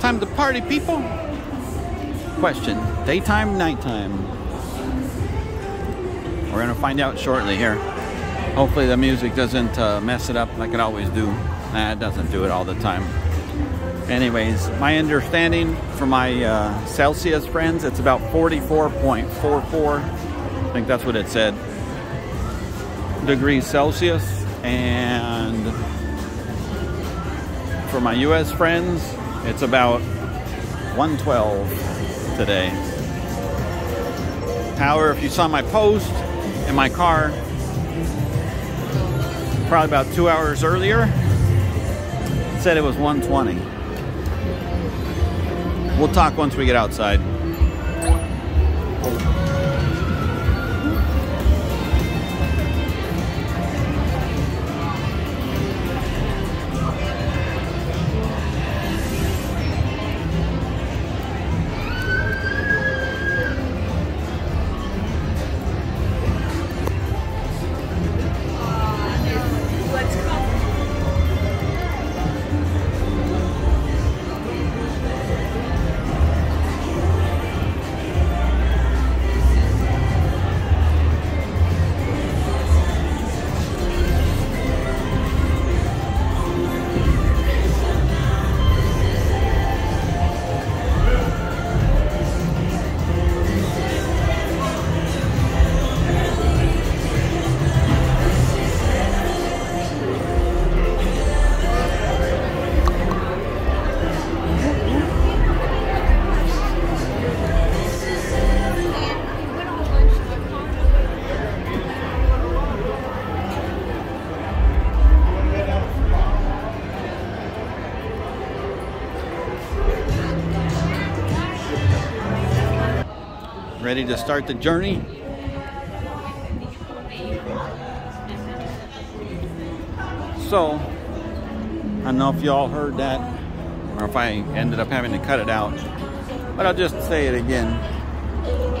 Time to party, people. Question, daytime, nighttime? We're gonna find out shortly here. Hopefully the music doesn't uh, mess it up like it always do. Nah, it doesn't do it all the time. Anyways, my understanding for my uh, Celsius friends, it's about 44.44. I think that's what it said. Degrees Celsius. And for my US friends, it's about 112 today. However, if you saw my post in my car, probably about two hours earlier, it said it was 120. We'll talk once we get outside. Ready to start the journey? So, I don't know if y'all heard that or if I ended up having to cut it out, but I'll just say it again.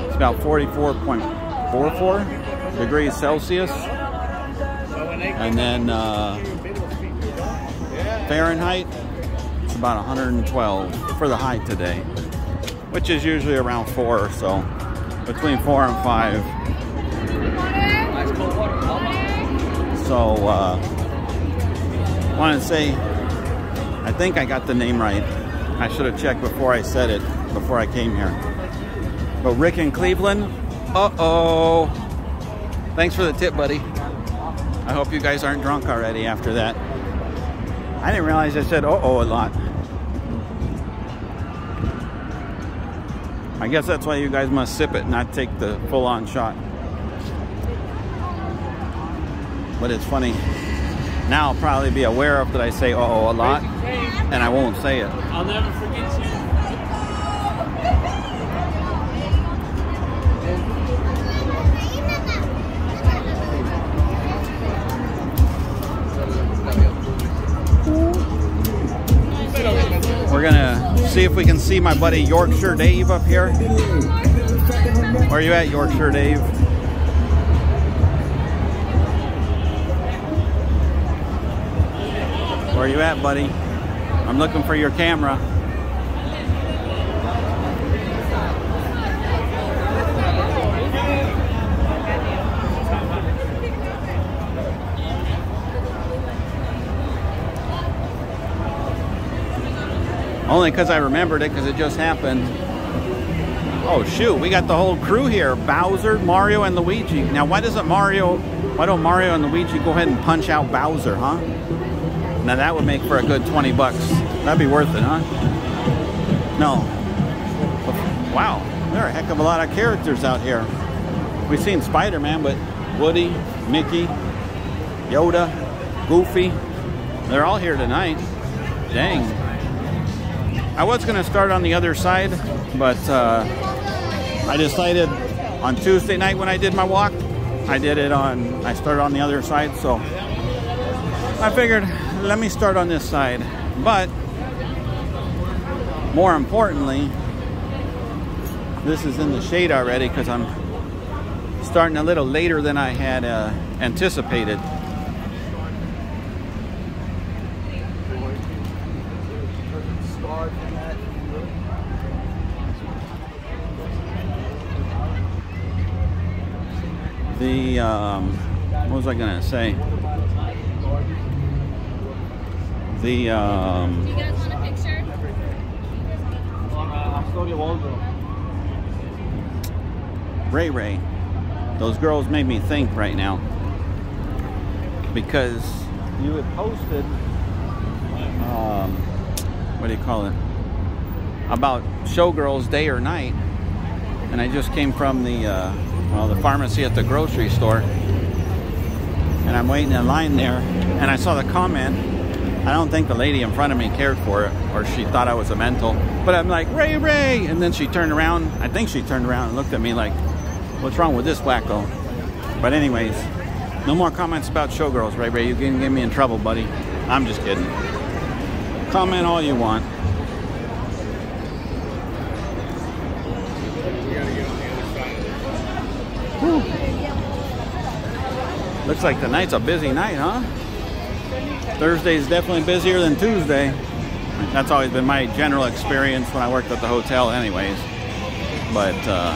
It's about 44.44 degrees Celsius. And then uh, Fahrenheit, it's about 112 for the high today, which is usually around four or so, between four and five. So, uh, want to say, I think I got the name right. I should have checked before I said it, before I came here. But Rick in Cleveland, uh-oh. Thanks for the tip, buddy. I hope you guys aren't drunk already after that. I didn't realize I said uh-oh a lot. I guess that's why you guys must sip it, not take the full-on shot. But it's funny. Now I'll probably be aware of that I say uh-oh a lot, and I won't say it. If we can see my buddy Yorkshire Dave up here. Where are you at, Yorkshire Dave? Where are you at, buddy? I'm looking for your camera. Only because I remembered it because it just happened. Oh shoot, we got the whole crew here. Bowser, Mario, and Luigi. Now why doesn't Mario, why don't Mario and Luigi go ahead and punch out Bowser, huh? Now that would make for a good 20 bucks. That'd be worth it, huh? No. Wow, there are a heck of a lot of characters out here. We've seen Spider-Man, but Woody, Mickey, Yoda, Goofy, they're all here tonight. Dang. I was going to start on the other side, but uh, I decided on Tuesday night when I did my walk, I did it on, I started on the other side, so I figured let me start on this side. But more importantly, this is in the shade already because I'm starting a little later than I had uh, anticipated. The, um, what was I going to say? The, um, You guys want a picture? Ray Ray. Those girls made me think right now. Because you had posted, um, what do you call it? About showgirls day or night. And I just came from the, uh, well, the pharmacy at the grocery store. And I'm waiting in line there. And I saw the comment. I don't think the lady in front of me cared for it, or she thought I was a mental. But I'm like, Ray Ray! And then she turned around. I think she turned around and looked at me like, what's wrong with this wacko? But anyways, no more comments about showgirls, Ray Ray. You can get me in trouble, buddy. I'm just kidding. Comment all you want. Looks like tonight's a busy night, huh? Thursday's definitely busier than Tuesday. That's always been my general experience when I worked at the hotel, anyways. But uh,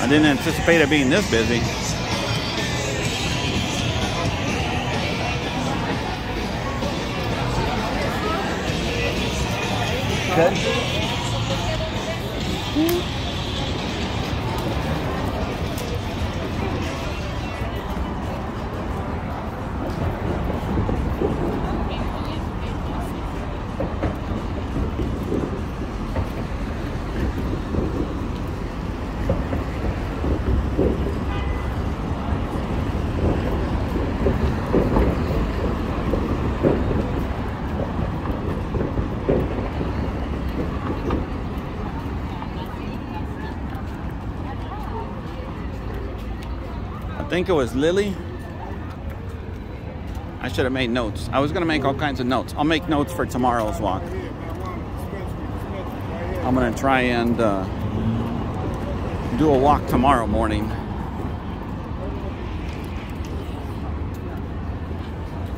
I didn't anticipate it being this busy. Okay. I think it was Lily. I should have made notes. I was going to make all kinds of notes. I'll make notes for tomorrow's walk. I'm going to try and uh, do a walk tomorrow morning.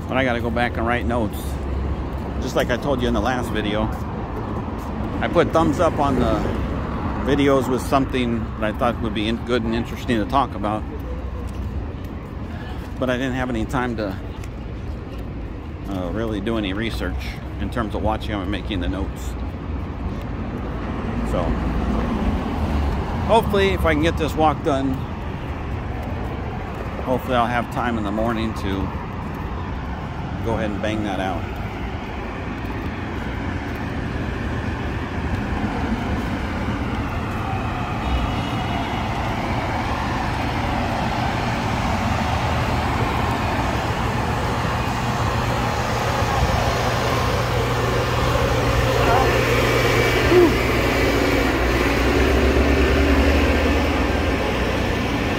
But I got to go back and write notes. Just like I told you in the last video. I put thumbs up on the videos with something that I thought would be good and interesting to talk about but I didn't have any time to uh, really do any research in terms of watching them and making the notes. So, hopefully, if I can get this walk done, hopefully I'll have time in the morning to go ahead and bang that out.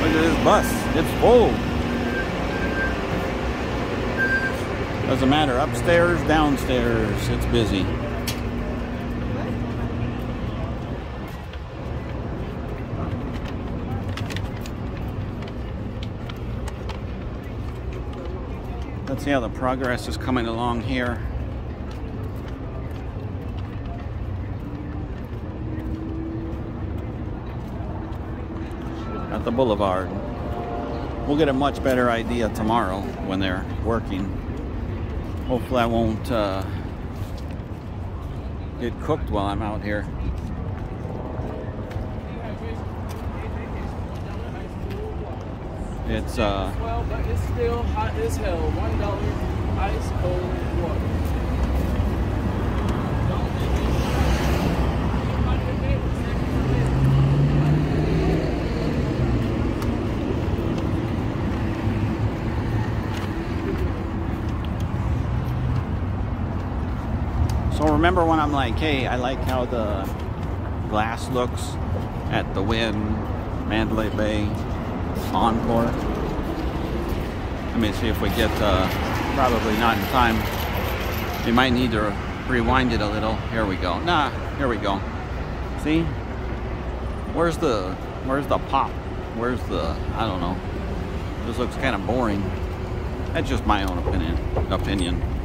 Look at this bus. It's full. Doesn't matter. It's busy. Let's see how the progress is coming along here. at the boulevard. We'll get a much better idea tomorrow when they're working. Hopefully I won't uh, get cooked while I'm out here. It's uh Well, but it's still hot as hell. One dollar ice cold water. So remember when I'm like, hey, I like how the glass looks at the Wynn, Mandalay Bay, Encore. Let me see if we get, uh, probably not in time. We might need to rewind it a little. Here we go. Nah, here we go. See? Where's the, where's the pop? Where's the, I don't know. This looks kind of boring. That's just my own opinion. Opinion.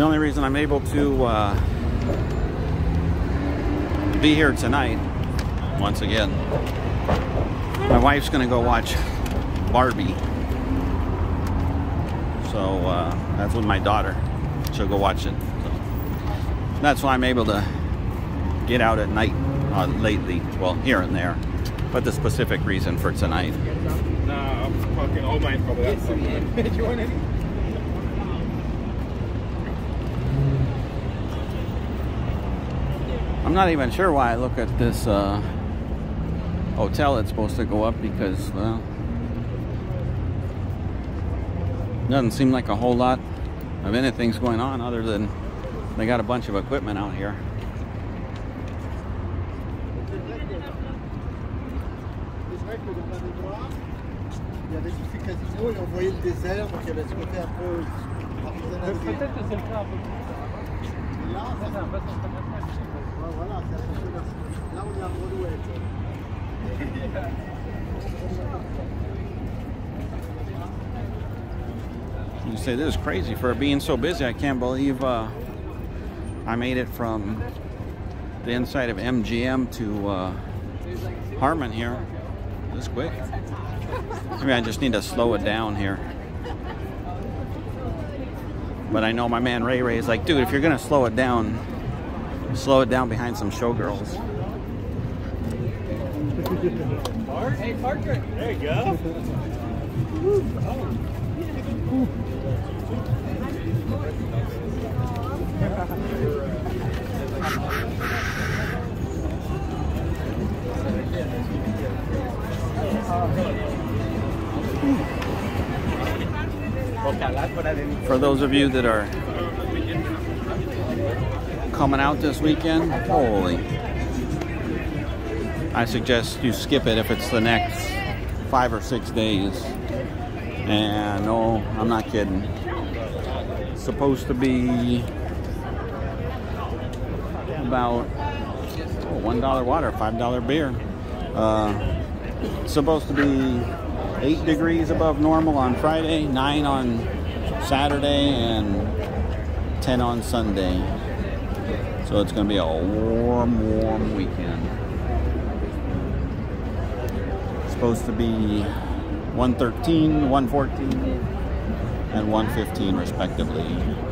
The only reason I'm able to uh, be here tonight, once again, my wife's going to go watch Barbie. So uh, that's with my daughter. She'll go watch it. So that's why I'm able to get out at night uh, lately. Well, here and there. But the specific reason for tonight. Nah, I'm fucking all mine for that. you want any? I'm not even sure why I look at this uh, hotel it's supposed to go up because, well, doesn't seem like a whole lot of anything's going on other than they got a bunch of equipment out here international. Ouais, voilà, c'est un peu là. Là, on est à Broadway. tu vois. You say this is crazy for being so busy. I can't believe uh, I made it from the inside of MGM to uh, Harmon here this quick. Maybe I just need to slow it down here. But I know my man Ray Ray is like, dude, if you're gonna slow it down, slow it down behind some showgirls. Hey, Parker. There you go. Oh. For those of you that are coming out this weekend, holy. I suggest you skip it if it's the next five or six days. And no, I'm not kidding. It's supposed to be about oh, one dollar water, five dollar beer. Uh, supposed to be eight degrees above normal on Friday, nine on Saturday, and ten on Sunday. So it's going to be a warm, warm weekend. It's supposed to be 113, 114, and 115 respectively.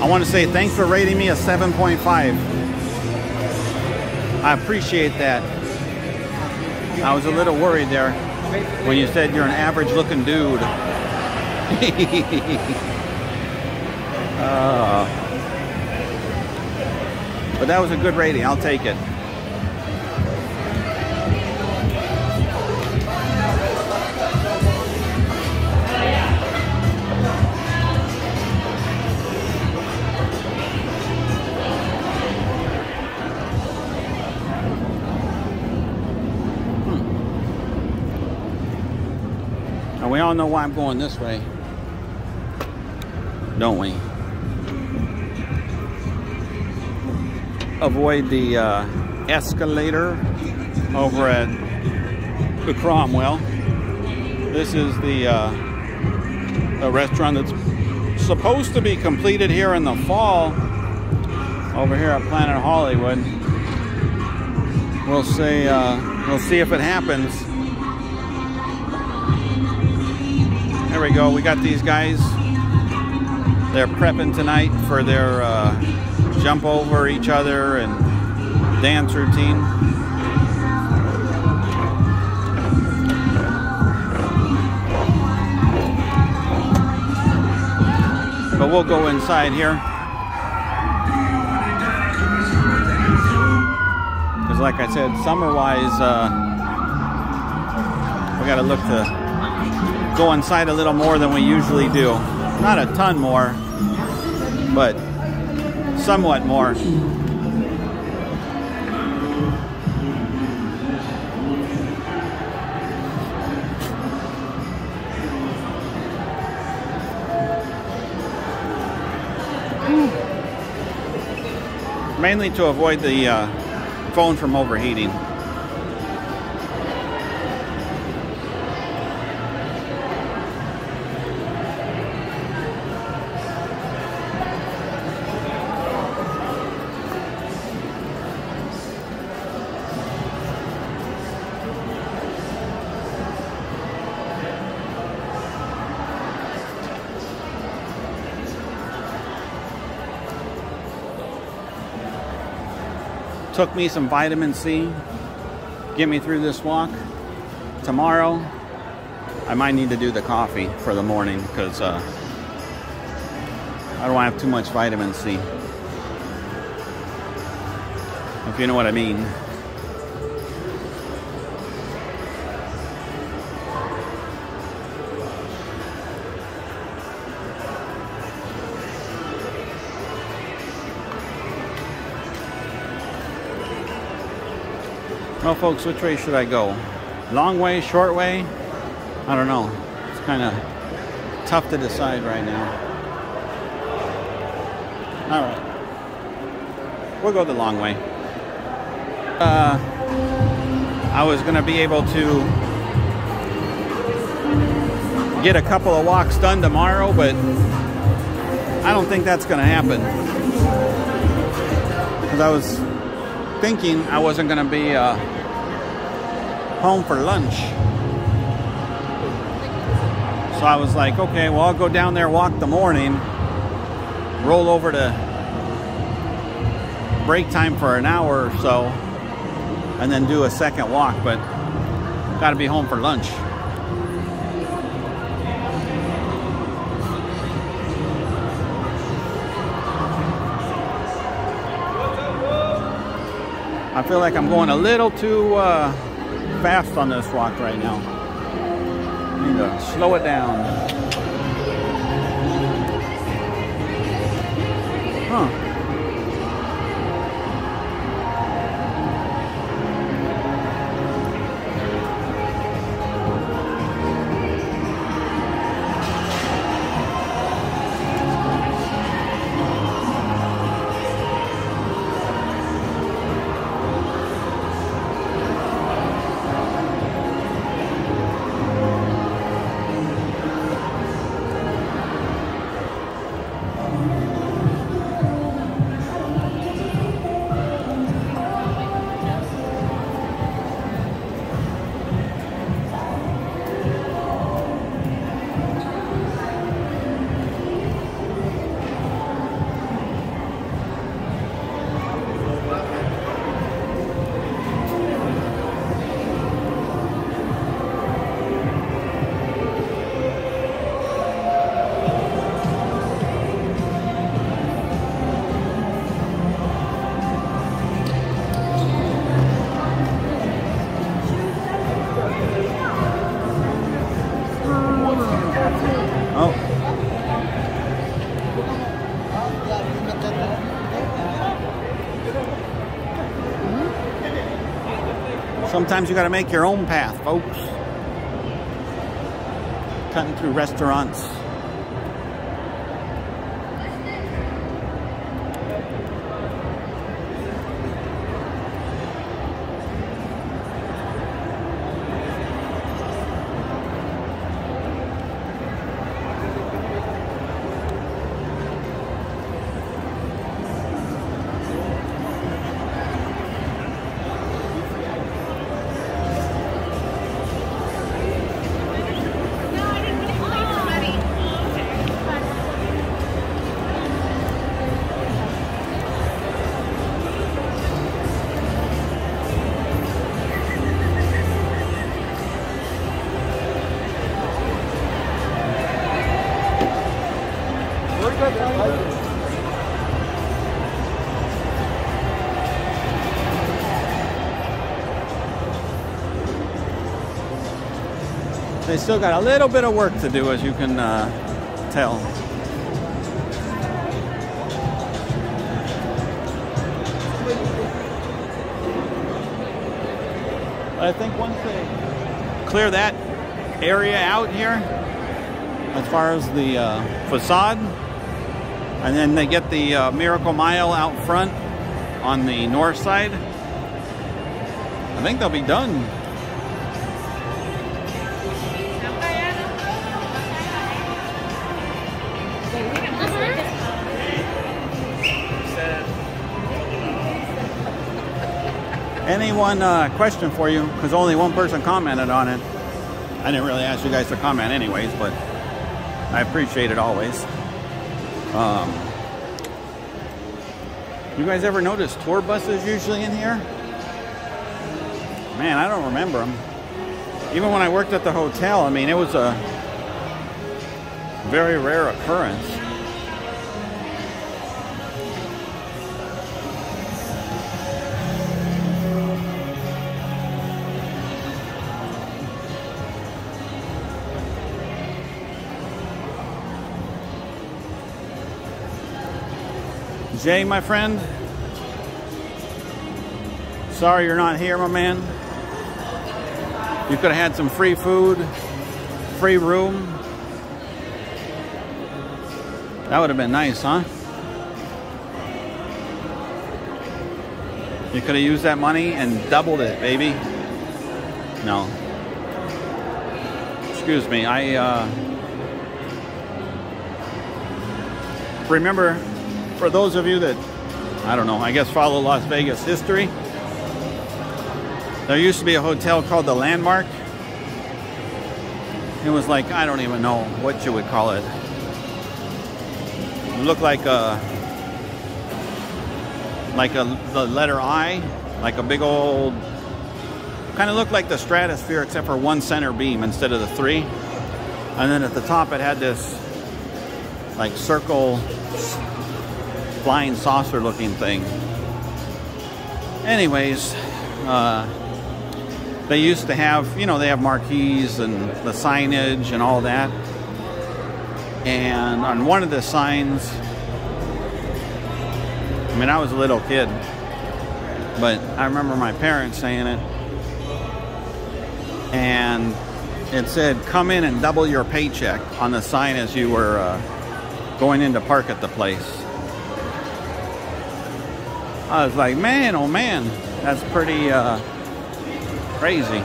I want to say thanks for rating me a 7.5. I appreciate that. I was a little worried there when you said you're an average looking dude. Uh, but that was a good rating. I'll take it. We all know why I'm going this way. Don't we? Avoid the uh, escalator over at the Cromwell. This is the, uh, the restaurant that's supposed to be completed here in the fall over here at Planet Hollywood. We'll see, uh, we'll see if it happens. We go. We got these guys. They're prepping tonight for their uh, jump over each other and dance routine. But we'll go inside here. Because like I said, summer-wise, uh, we got to look to go inside a little more than we usually do. Not a ton more, but somewhat more. Mainly to avoid the uh, phone from overheating. Took me some vitamin C, get me through this walk. Tomorrow, I might need to do the coffee for the morning because uh, I don't have too much vitamin C. If you know what I mean. Well, folks, which way should I go? Long way, short way? I don't know. It's kind of tough to decide right now. All right. We'll go the long way. Uh, I was going to be able to get a couple of walks done tomorrow, but I don't think that's going to happen. Because I was thinking I wasn't going to be uh, home for lunch. So I was like, okay, well, I'll go down there, walk the morning, roll over to break time for an hour or so, and then do a second walk, but got to be home for lunch. I feel like I'm going a little too uh, fast on this walk right now. Need to slow it down. Sometimes you got to make your own path, folks. Cutting through restaurants. They still got a little bit of work to do, as you can uh, tell. I think once they clear that area out here, as far as the uh, facade, and then they get the uh, Miracle Mile out front on the north side, I think they'll be done. Anyone uh, question for you? Because only one person commented on it. I didn't really ask you guys to comment anyways, but I appreciate it always. Um, you guys ever notice tour buses usually in here? Man, I don't remember them. Even when I worked at the hotel, I mean, it was a very rare occurrence. Jay, my friend, sorry you're not here, my man. You could have had some free food, free room. That would have been nice, huh? You could have used that money and doubled it, baby. No. Excuse me, I uh, remember for those of you that, I don't know, I guess follow Las Vegas history, there used to be a hotel called the Landmark. It was like, I don't even know what you would call it. It looked like a, like a, the letter I, like a big old, kind of looked like the stratosphere except for one center beam instead of the three. And then at the top it had this like circle flying saucer looking thing. Anyways, uh, they used to have, you know, they have marquees and the signage and all that. And on one of the signs, I mean, I was a little kid, but I remember my parents saying it. And it said, come in and double your paycheck on the sign as you were uh, going in to park at the place. I was like, man, oh man, that's pretty uh, crazy.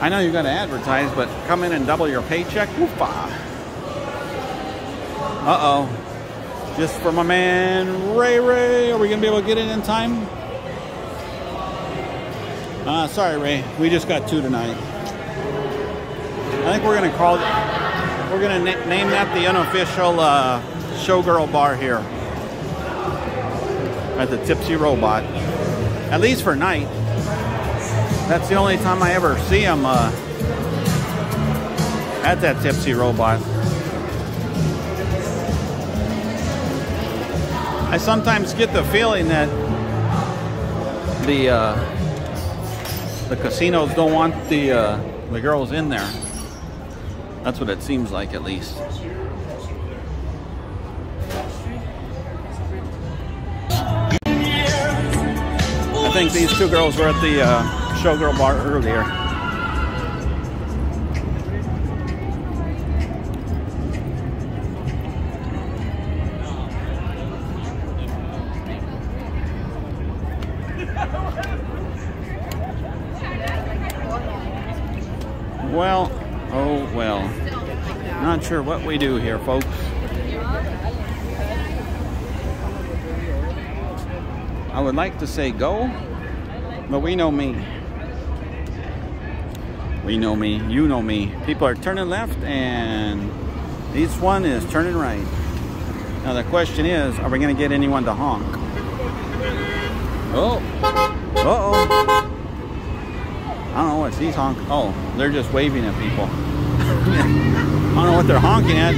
I know you got to advertise, but come in and double your paycheck? Woofa. Uh-oh. Just for my man, Ray Ray. Are we going to be able to get it in time? Uh, sorry, Ray. We just got two tonight. I think we're going to call it, we're going to na name that the unofficial uh, showgirl bar here at the Tipsy Robot. At least for night. That's the only time I ever see him uh, at that Tipsy Robot. I sometimes get the feeling that the uh, the casinos don't want the uh, the girls in there. That's what it seems like, at least. Think these two girls were at the uh, showgirl bar earlier. Well, oh well. Not sure what we do here, folks. I would like to say go, but we know me. We know me, you know me. People are turning left and each one is turning right. Now the question is, are we gonna get anyone to honk? Oh, uh-oh. I don't know what these honk. Oh, they're just waving at people. I don't know what they're honking at.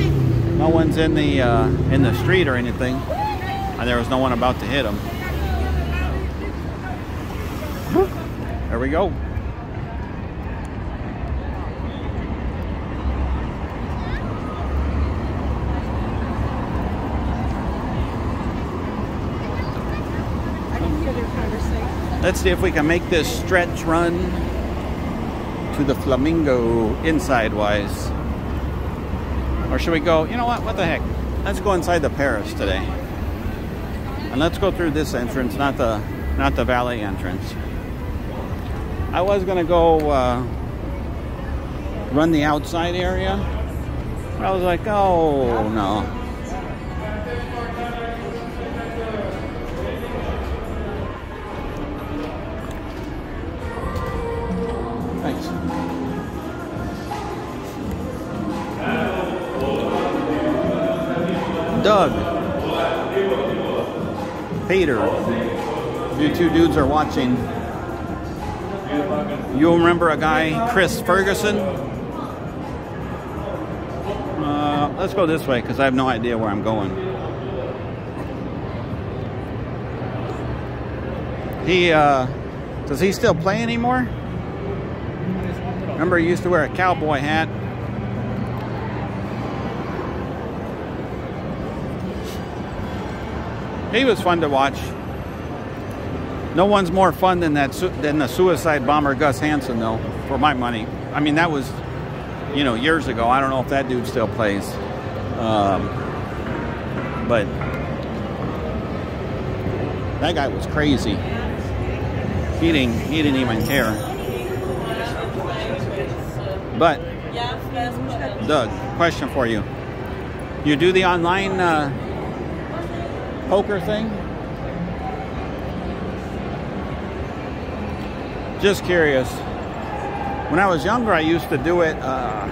No one's in the uh, in the street or anything. And there was no one about to hit him. There we go. Let's see if we can make this stretch run to the Flamingo inside wise. Or should we go, you know what, what the heck? Let's go inside the Paris today. And let's go through this entrance, not the not the valet entrance. I was gonna go uh, run the outside area. I was like, oh no. Thanks. Doug. Peter. You two dudes are watching. You remember a guy, Chris Ferguson? Uh, let's go this way because I have no idea where I'm going. He, uh, does he still play anymore? Remember, he used to wear a cowboy hat. He was fun to watch. No one's more fun than that than the suicide bomber Gus Hansen, though. For my money, I mean that was, you know, years ago. I don't know if that dude still plays, um, but that guy was crazy. He didn't. He didn't even care. But Doug, question for you. You do the online uh, poker thing? Just curious. When I was younger, I used to do it, uh,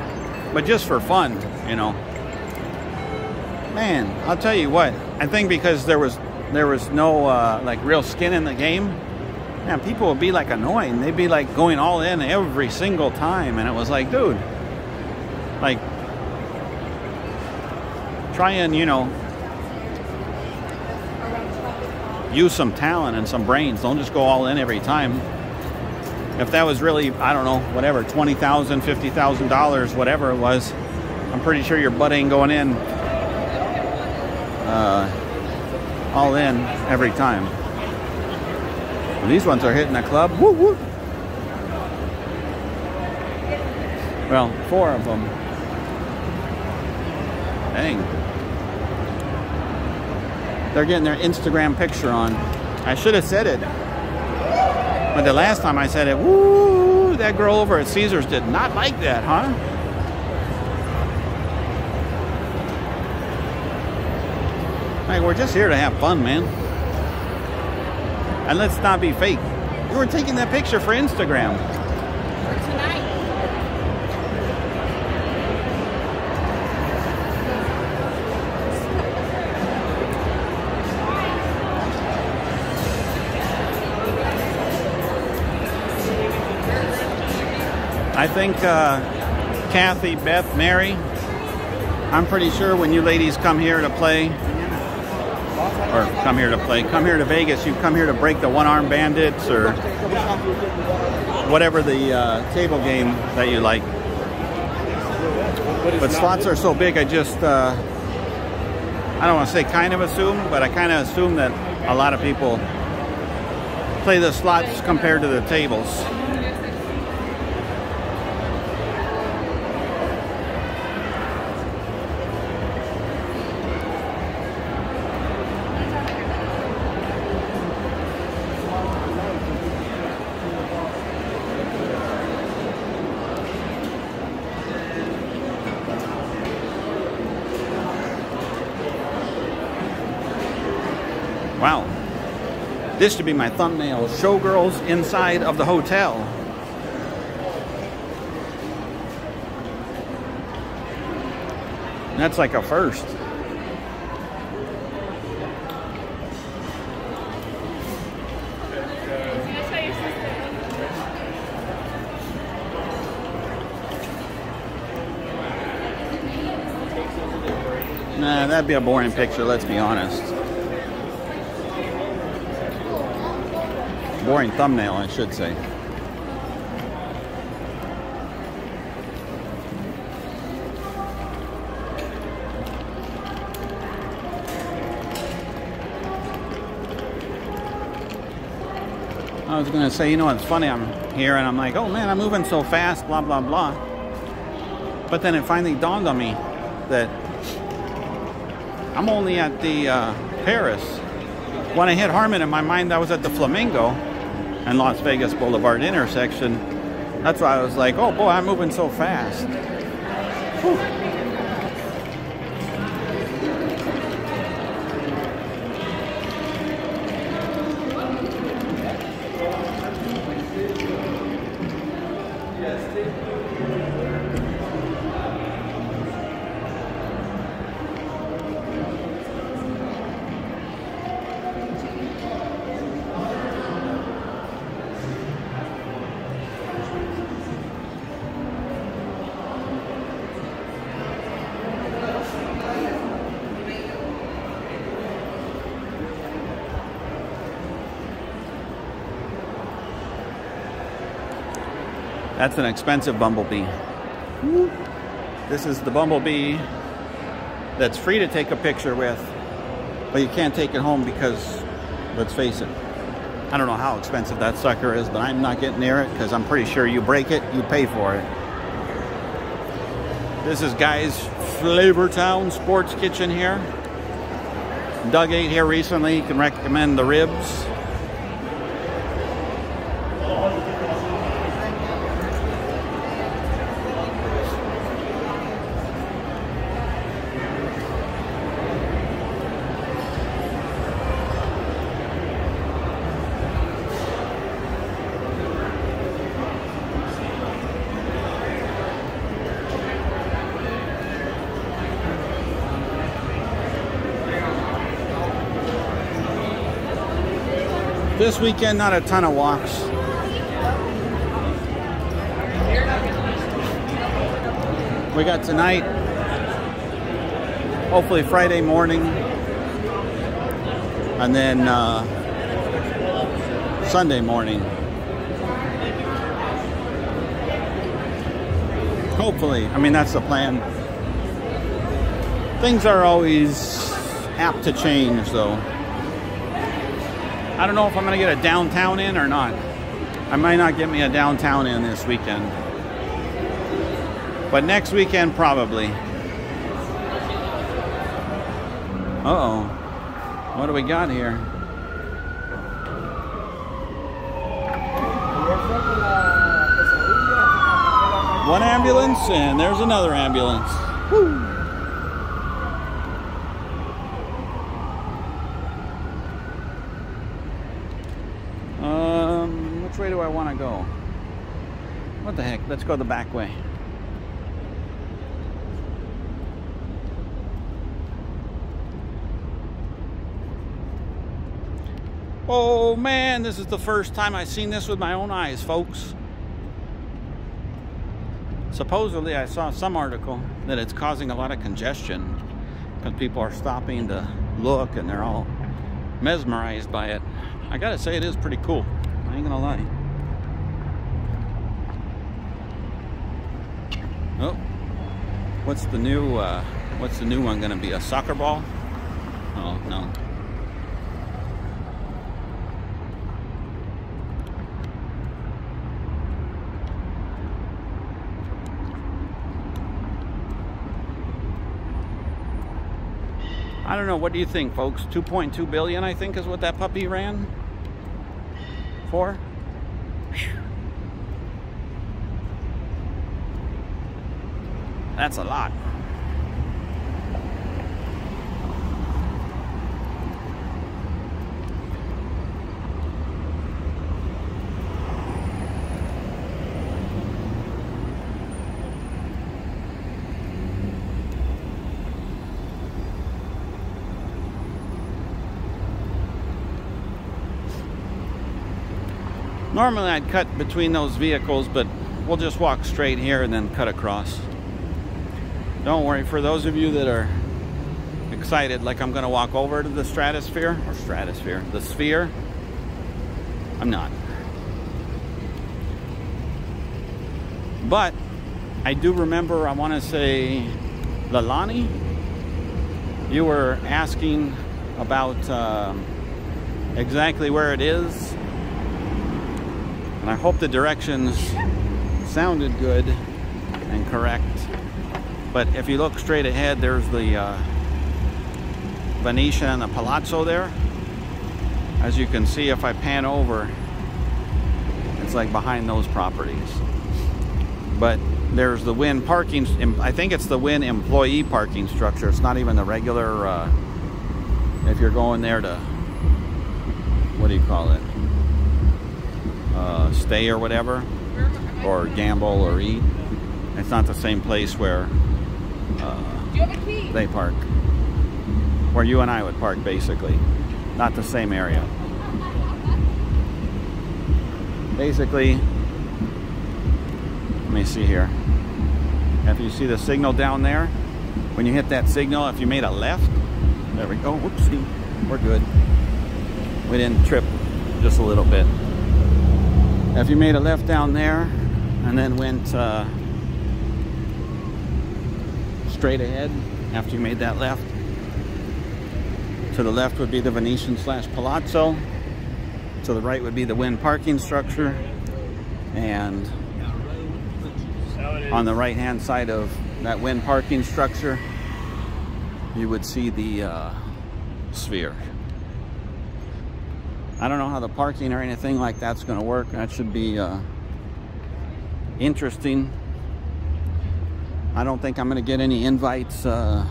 but just for fun, you know. Man, I'll tell you what. I think because there was there was no uh, like real skin in the game. Man, people would be like annoying. They'd be like going all in every single time, and it was like, dude, like try and you know use some talent and some brains. Don't just go all in every time. If that was really, I don't know, whatever, $20,000, $50,000, whatever it was, I'm pretty sure your butt ain't going in uh, all in every time. These ones are hitting the club. Woo woo. Well, four of them. Dang. They're getting their Instagram picture on. I should have said it. But the last time I said it, woo, that girl over at Caesars did not like that, huh? Like, we're just here to have fun, man. And let's not be fake. You were taking that picture for Instagram. I think uh, Kathy, Beth, Mary, I'm pretty sure when you ladies come here to play, or come here to play, come here to Vegas, you come here to break the one arm bandits or whatever the uh, table game that you like. But slots are so big, I just, uh, I don't want to say kind of assume, but I kind of assume that a lot of people play the slots compared to the tables. Wow. This should be my thumbnail. Showgirls inside of the hotel. That's like a first. Nah, that'd be a boring picture, let's be honest. Boring thumbnail, I should say. I was gonna say, you know, it's funny. I'm here and I'm like, oh man, I'm moving so fast, blah blah blah. But then it finally dawned on me that I'm only at the uh, Paris. When I hit Harmon, in my mind, I was at the Flamingo and Las Vegas Boulevard intersection. That's why I was like, oh boy, I'm moving so fast. Whew. That's an expensive bumblebee. This is the bumblebee that's free to take a picture with, but you can't take it home because, let's face it, I don't know how expensive that sucker is, but I'm not getting near it because I'm pretty sure you break it, you pay for it. This is Guy's Flavortown Sports Kitchen here. Doug ate here recently. He can recommend the ribs. This weekend, not a ton of walks. We got tonight, hopefully Friday morning, and then uh, Sunday morning. Hopefully, I mean, that's the plan. Things are always apt to change, though. I don't know if I'm going to get a downtown in or not. I might not get me a downtown in this weekend. But next weekend, probably. Uh-oh. What do we got here? One ambulance, and there's another ambulance. Woo. Which way do I want to go? What the heck? Let's go the back way. Oh man, this is the first time I've seen this with my own eyes, folks. Supposedly, I saw some article that it's causing a lot of congestion because people are stopping to look and they're all mesmerized by it. I gotta say, it is pretty cool. I ain't gonna lie. Oh, what's the new? Uh, what's the new one gonna be? A soccer ball? Oh no. I don't know. What do you think, folks? 2.2 billion, I think, is what that puppy ran for. That's a lot. Normally I'd cut between those vehicles, but we'll just walk straight here and then cut across. Don't worry, for those of you that are excited like I'm going to walk over to the stratosphere or stratosphere, the sphere. I'm not. But I do remember, I want to say, Lalani, you were asking about uh, exactly where it is. And I hope the directions sounded good and correct. But if you look straight ahead, there's the uh, Venetian and the Palazzo there. As you can see, if I pan over, it's like behind those properties. But there's the Wynn parking, I think it's the Wynn employee parking structure. It's not even the regular, uh, if you're going there to, what do you call it? Uh, stay or whatever, or gamble or eat. It's not the same place where they park. Where you and I would park, basically. Not the same area. Basically, let me see here. If you see the signal down there, when you hit that signal, if you made a left, there we go, whoopsie, we're good. We didn't trip just a little bit. If you made a left down there and then went uh, straight ahead after you made that left, to the left would be the Venetian slash Palazzo. To the right would be the Wynn parking structure. And on the right hand side of that Wynn parking structure, you would see the uh, sphere. I don't know how the parking or anything like that's going to work. That should be uh, interesting. I don't think I'm going to get any invites. Uh,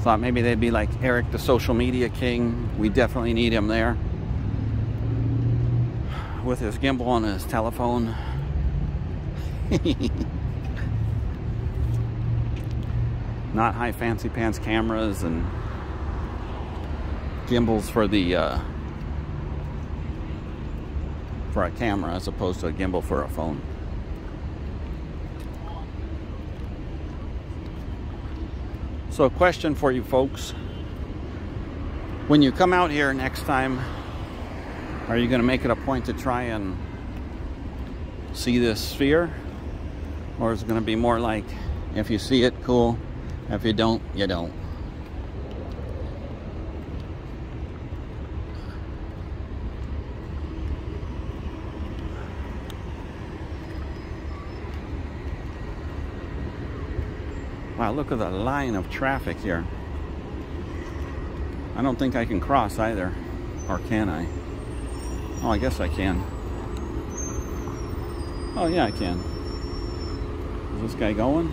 thought maybe they'd be like Eric, the social media king. We definitely need him there. With his gimbal on his telephone. Not high fancy pants cameras and gimbals for the uh, for a camera as opposed to a gimbal for a phone. So a question for you folks. When you come out here next time, are you going to make it a point to try and see this sphere? Or is it going to be more like, if you see it, cool. If you don't, you don't. Wow, look at the line of traffic here. I don't think I can cross either. Or can I? Oh, I guess I can. Oh, yeah, I can. Is this guy going?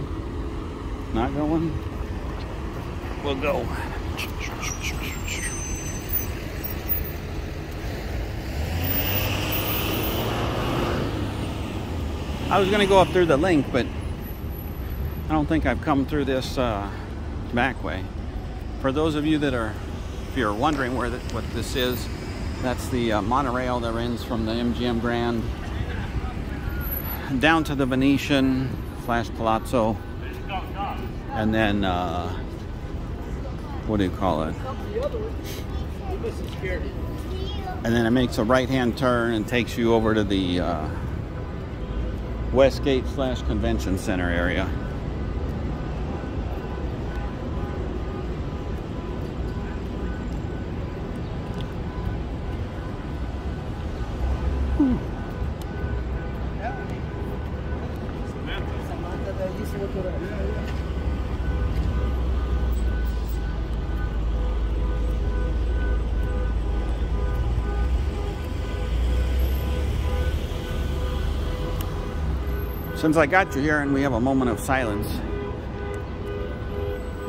Not going? We'll go. I was going to go up through the LINQ, but I don't think I've come through this uh, back way. For those of you that are, if you're wondering where the, what this is, that's the uh, monorail that runs from the MGM Grand down to the Venetian slash Palazzo, and then uh, what do you call it? And then it makes a right-hand turn and takes you over to the uh, Westgate slash Convention Center area. Since I got you here and we have a moment of silence.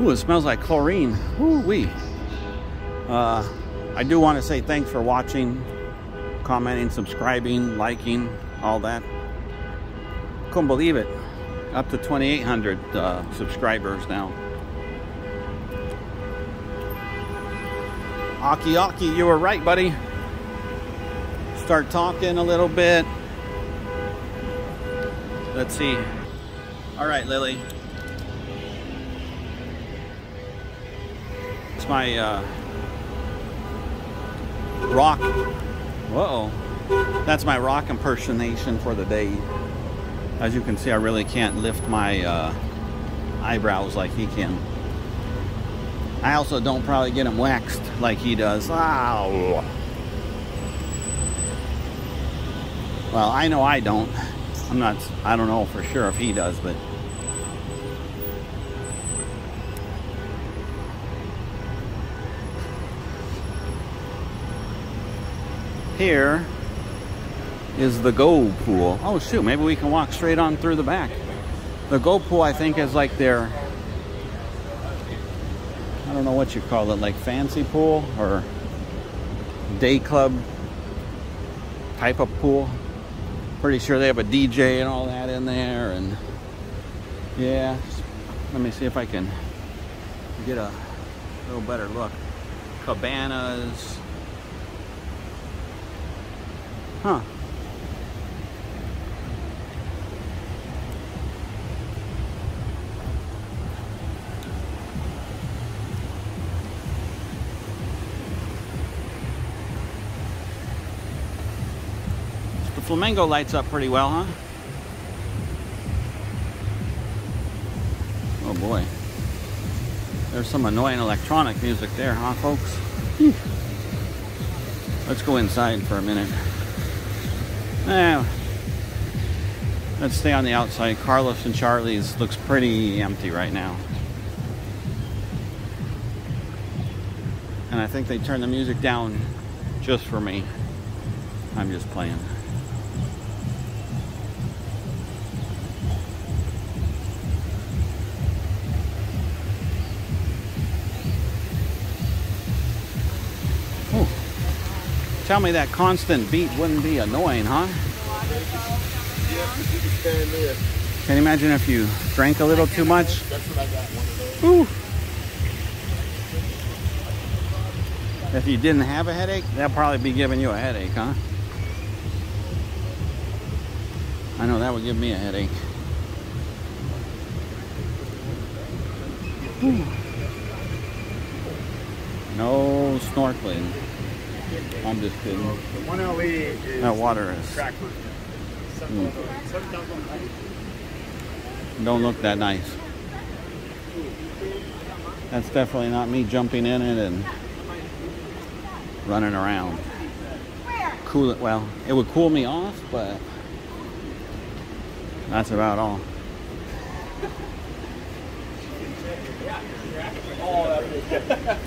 Ooh, it smells like chlorine. Ooh wee. Uh, I do want to say thanks for watching, commenting, subscribing, liking, all that. Couldn't believe it. Up to 2,800 uh, subscribers now. Aki Aki, you were right, buddy. Start talking a little bit. Let's see. All right, Lily. It's my uh, rock. Whoa. That's my rock impersonation for the day. As you can see, I really can't lift my uh, eyebrows like he can. I also don't probably get them waxed like he does. Ow. Well, I know I don't. I'm not, I don't know for sure if he does, but. Here is the Go Pool. Oh shoot, maybe we can walk straight on through the back. The Go Pool, I think, is like their, I don't know what you call it, like fancy pool or day club type of pool. Pretty sure they have a DJ and all that in there, and yeah. Let me see if I can get a little better look. Cabanas. Huh. Flamingo lights up pretty well, huh? Oh boy. There's some annoying electronic music there, huh, folks? Whew. Let's go inside for a minute. Eh, let's stay on the outside. Carlos and Charlie's looks pretty empty right now. And I think they turned the music down just for me. I'm just playing. Tell me that constant beat wouldn't be annoying, huh? Can you imagine if you drank a little too much? Ooh. If you didn't have a headache, that'll probably be giving you a headache, huh? I know that would give me a headache. Whew. No snorkeling. I'm just kidding. The one LE is That water is track. Mm. don't look that nice. That's definitely not me jumping in it and running around. Cool it well. It would cool me off, but that's about all.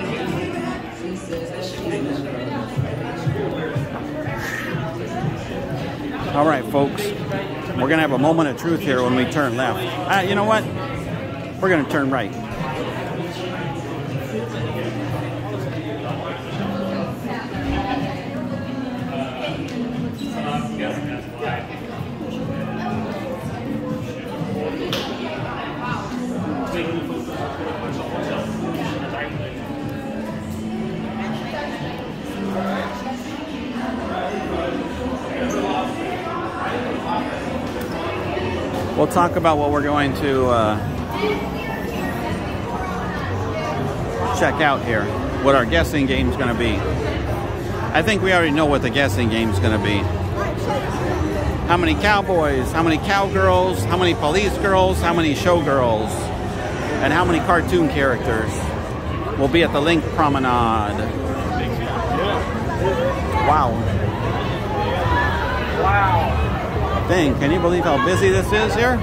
All right, folks. We're going to have a moment of truth here when we turn left. Uh, you know what? We're going to turn right. We'll talk about what we're going to uh, check out here, what our guessing game is going to be. I think we already know what the guessing game is going to be. How many cowboys, how many cowgirls, how many police girls, how many showgirls, and how many cartoon characters will be at the LINQ Promenade. Wow. Wow. Dang, can you believe how busy this is here?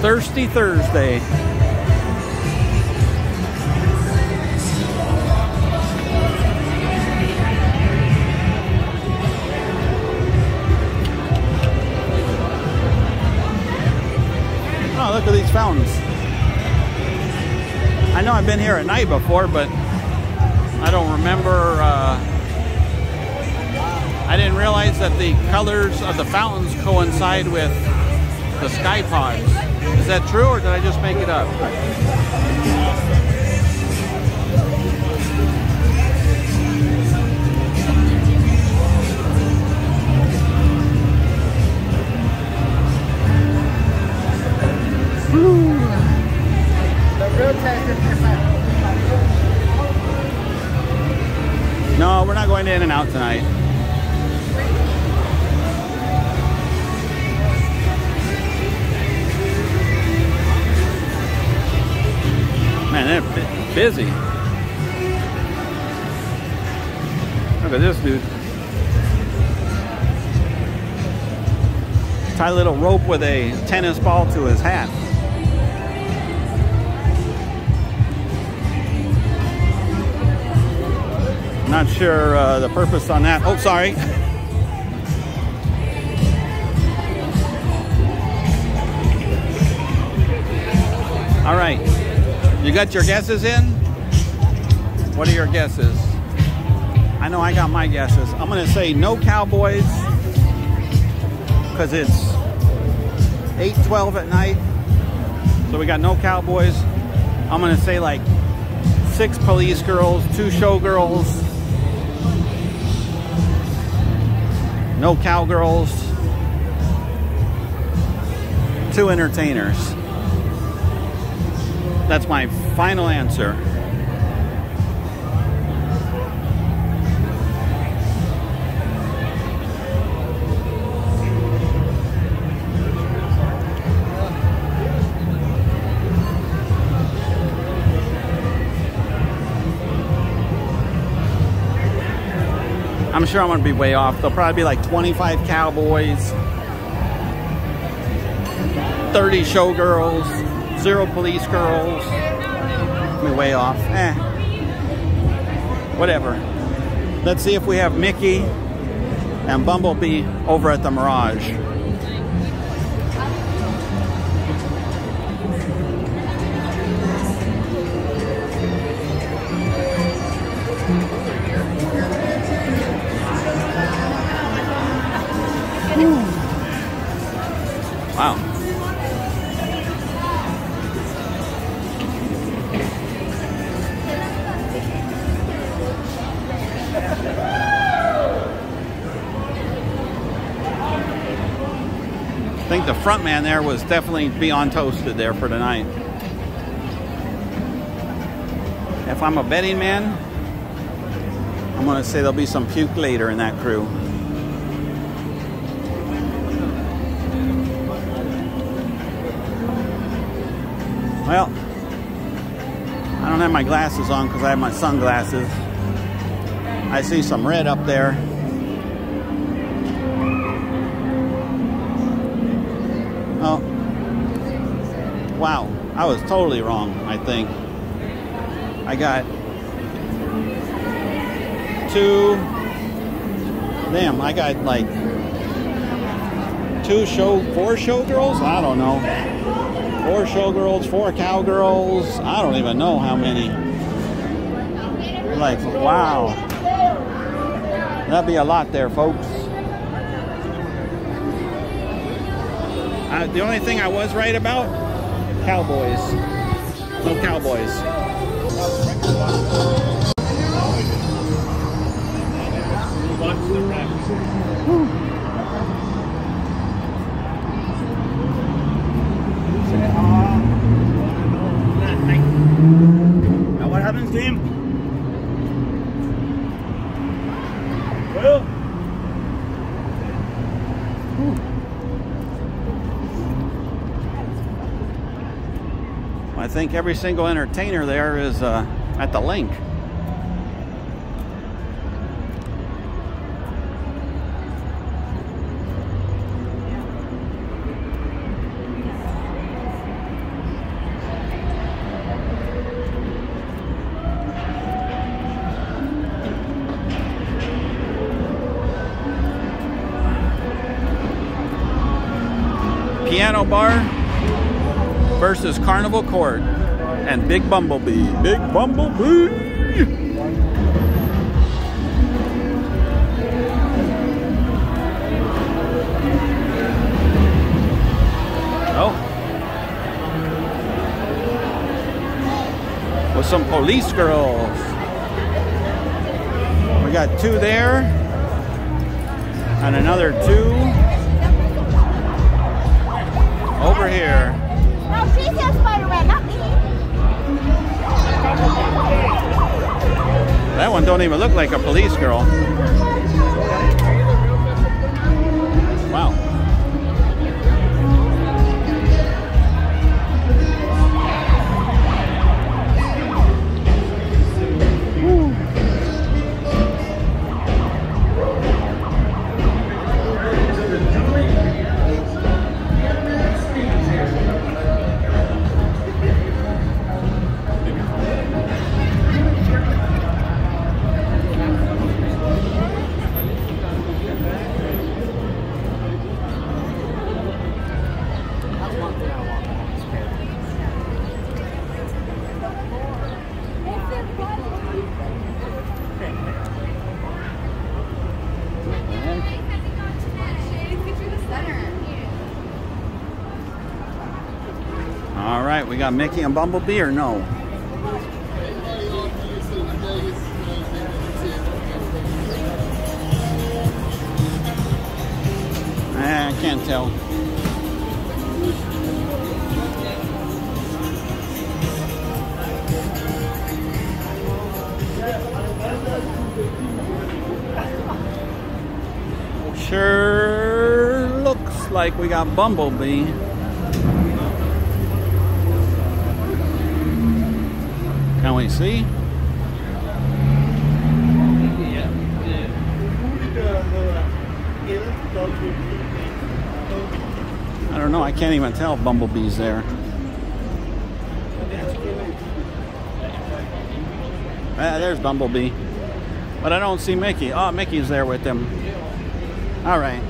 Thirsty Thursday. Oh, look at these fountains. I know I've been here at night before, but I don't remember. Uh, I didn't realize that the colors of the fountains coincide with the sky pods. Is that true, or did I just make it up? No, we're not going to In-N-Out tonight. Man, they're bu- busy. Look at this dude. Tie a little rope with a tennis ball to his hat. Not sure uh, the purpose on that. Oh, sorry. All right. You got your guesses in? What are your guesses? I know I got my guesses. I'm going to say no Cowboys because it's 8:12 at night. So we got no Cowboys. I'm going to say like six police girls, two showgirls, no cowgirls, two entertainers. That's my final answer. I'm sure I'm to be way off. There'll probably be like 25 cowboys, 30 showgirls, zero police girls. I'm way off. Eh. Whatever. Let's see if we have Mickey and Bumblebee over at the Mirage. Front man there was definitely beyond toasted there for tonight. If I'm a betting man, I'm going to say there'll be some puke later in that crew. Well, I don't have my glasses on because I have my sunglasses. I see some red up there. Wow. I was totally wrong, I think. I got two. Damn, I got like two show, four showgirls? I don't know. Four showgirls, four cowgirls. I don't even know how many. Like, wow. That'd be a lot there, folks. Uh, the only thing I was right about, cowboys. No cowboys. What happens think every single entertainer there is uh, at the LINQ. Piano Bar versus Carnival Court and Big Bumblebee. Big Bumblebee! Oh. With some police girls. We got two there. And another two over here. That one don't even look like a police girl. Mickey and Bumblebee or no? Eh, I can't tell. Sure looks like we got Bumblebee. Can we see? I don't know. I can't even tell Bumblebee's there. Ah, there's Bumblebee. But I don't see Mickey. Oh, Mickey's there with them. All right.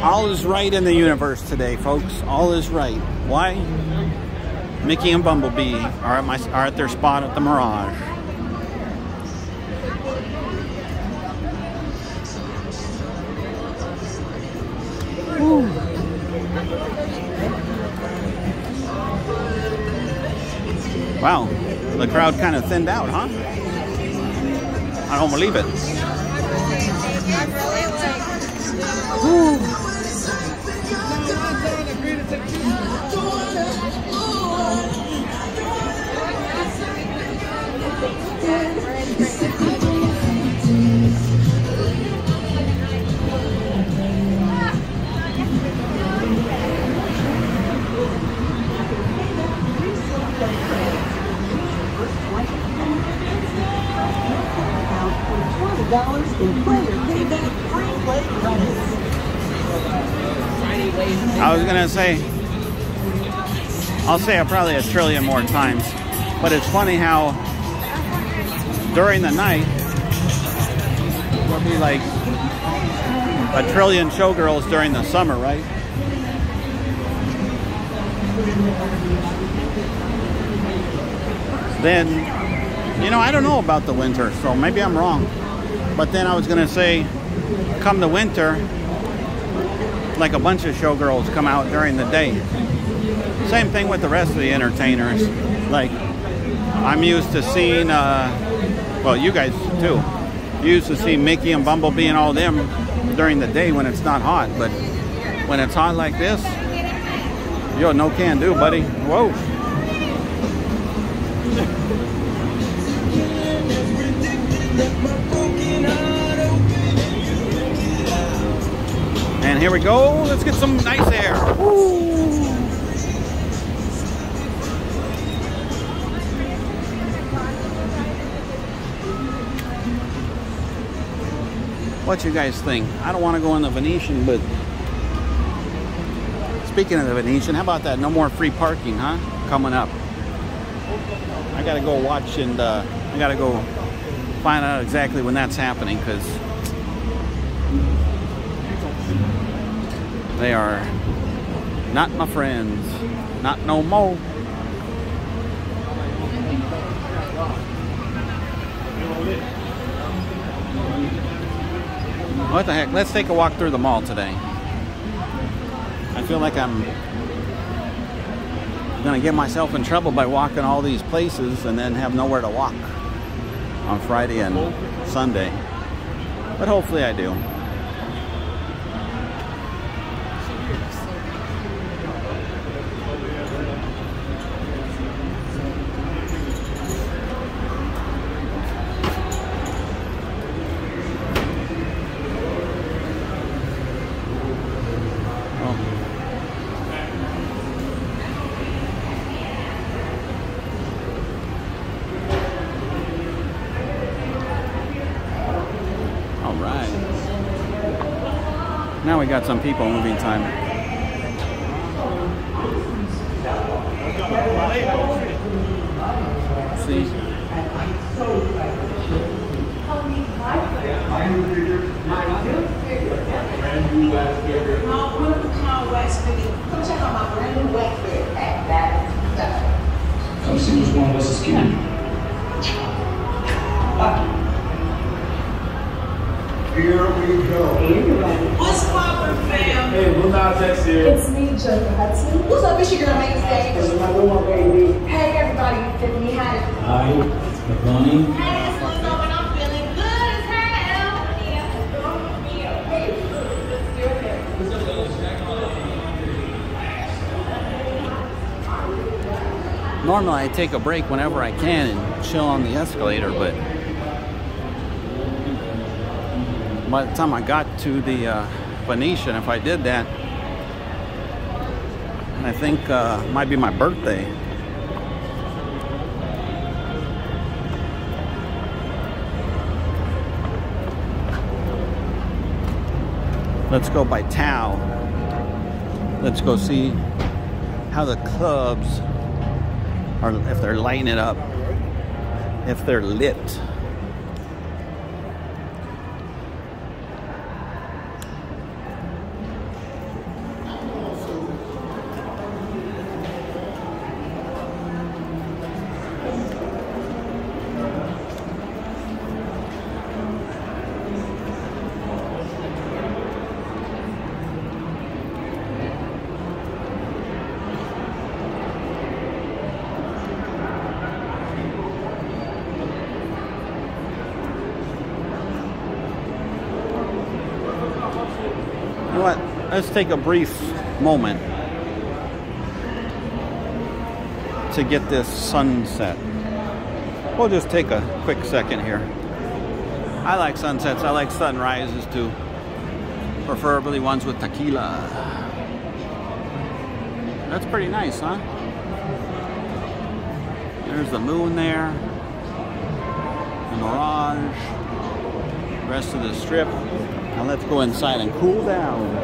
All is right in the universe today, folks. All is right. Why? Mickey and Bumblebee are at, my, are at their spot at the Mirage. Wow, the crowd kind of thinned out, huh? I don't believe it. dollars in player payback free play credits. I was gonna say, I'll say it probably a trillion more times, but it's funny how during the night there'll be like a trillion showgirls during the summer, right? Then, you know, I don't know about the winter, so maybe I'm wrong. But then I was gonna say, come the winter, like a bunch of showgirls come out during the day. Same thing with the rest of the entertainers. Like, I'm used to seeing, uh, well, you guys too. Used to see Mickey and Bumblebee and all them during the day when it's not hot, but when it's hot like this, yo, no can do, buddy. Whoa. Here we go. Let's get some nice air. What you guys think? I don't want to go in the Venetian, but speaking of the Venetian, how about that? No more free parking, huh? Coming up. I gotta go watch and uh, I gotta go find out exactly when that's happening because they are not my friends. Not no more. What the heck? Let's take a walk through the mall today. I feel like I'm going to get myself in trouble by walking all these places and then have nowhere to walk on Friday and Sunday. But hopefully I do. All right. Now we got some people moving time. See? Come with the car wax video. Come check out my brand new wax bed at that. Come see which one of us is skinny. Here we go. What's poppin', fam? Hey, we'll not text you. It's me, Joker Hudson. What's up, it's your girl, main stage. Hey, everybody, Tiffany Haddish. Hi, McBunny. Hey, it's what's up, and I'm feeling good as hell. Normally I take a break whenever I can and chill on the escalator, but by the time I got to the uh, Venetian, if I did that, I think uh, might be my birthday. Let's go by Tao. Let's go see how the clubs are, if they're lighting it up, if they're lit. You know what? Let's take a brief moment to get this sunset. We'll just take a quick second here. I like sunsets. I like sunrises too. Preferably ones with tequila. That's pretty nice, huh? There's the moon there. The mirage. Rest of the strip. Now let's go inside and cool down.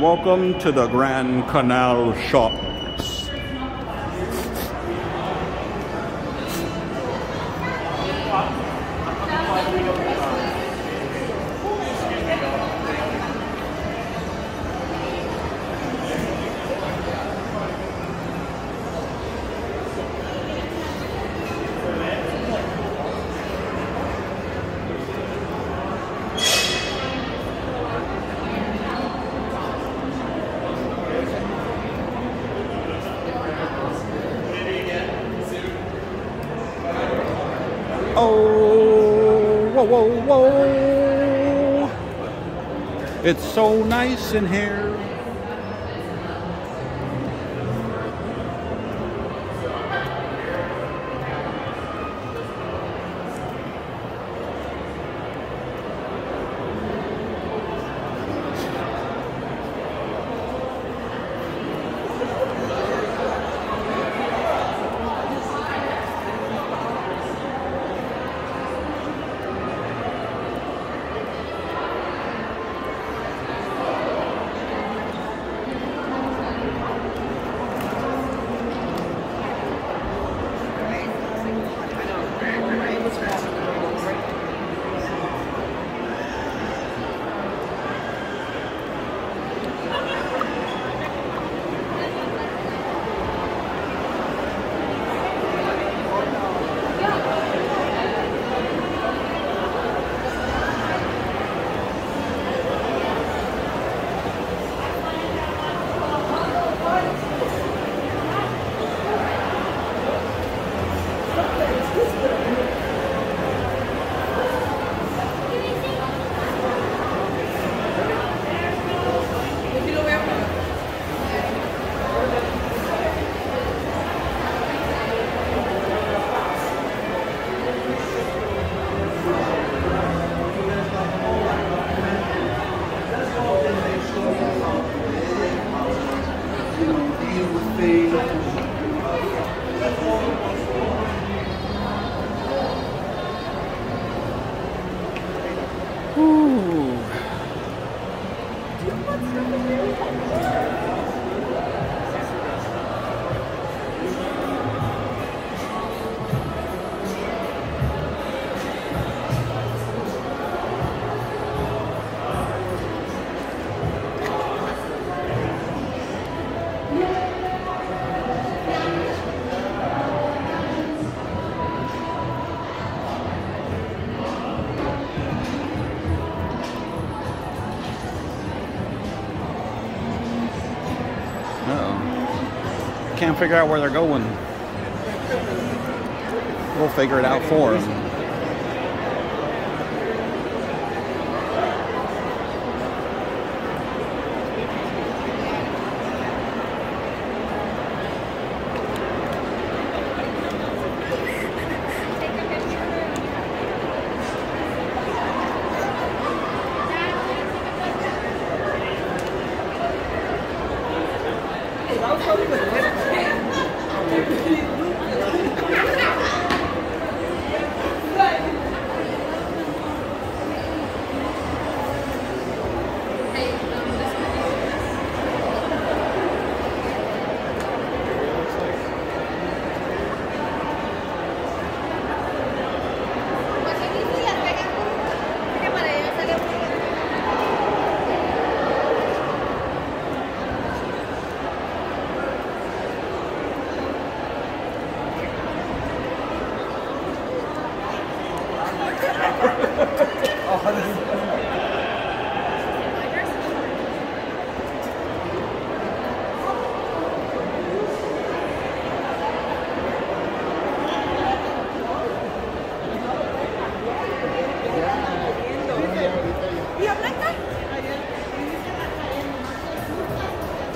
Welcome to the Grand Canal Shops. Oh, whoa, whoa, whoa. It's so nice in here. Figure out where they're going. We'll figure it out for them.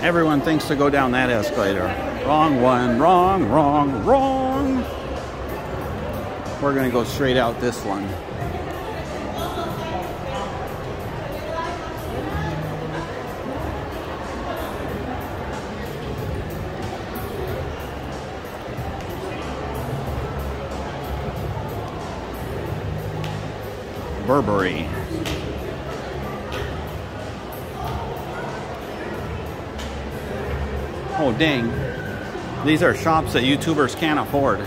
Everyone thinks to go down that escalator. Wrong one, wrong, wrong, wrong. We're going to go straight out this one. Burberry. Dang. These are shops that YouTubers can't afford.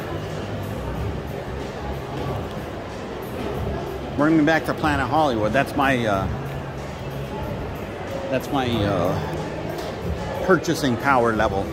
Bring me back to Planet Hollywood. That's my, uh, that's my, uh, purchasing power level.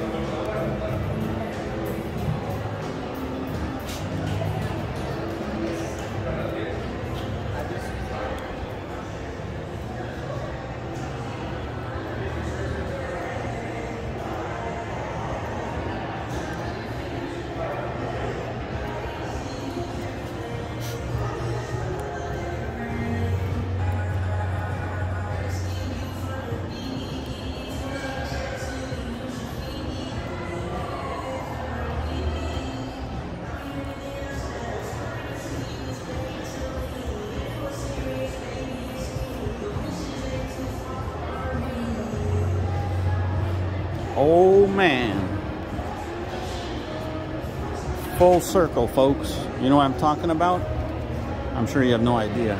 Full circle, folks. You know what I'm talking about? I'm sure you have no idea.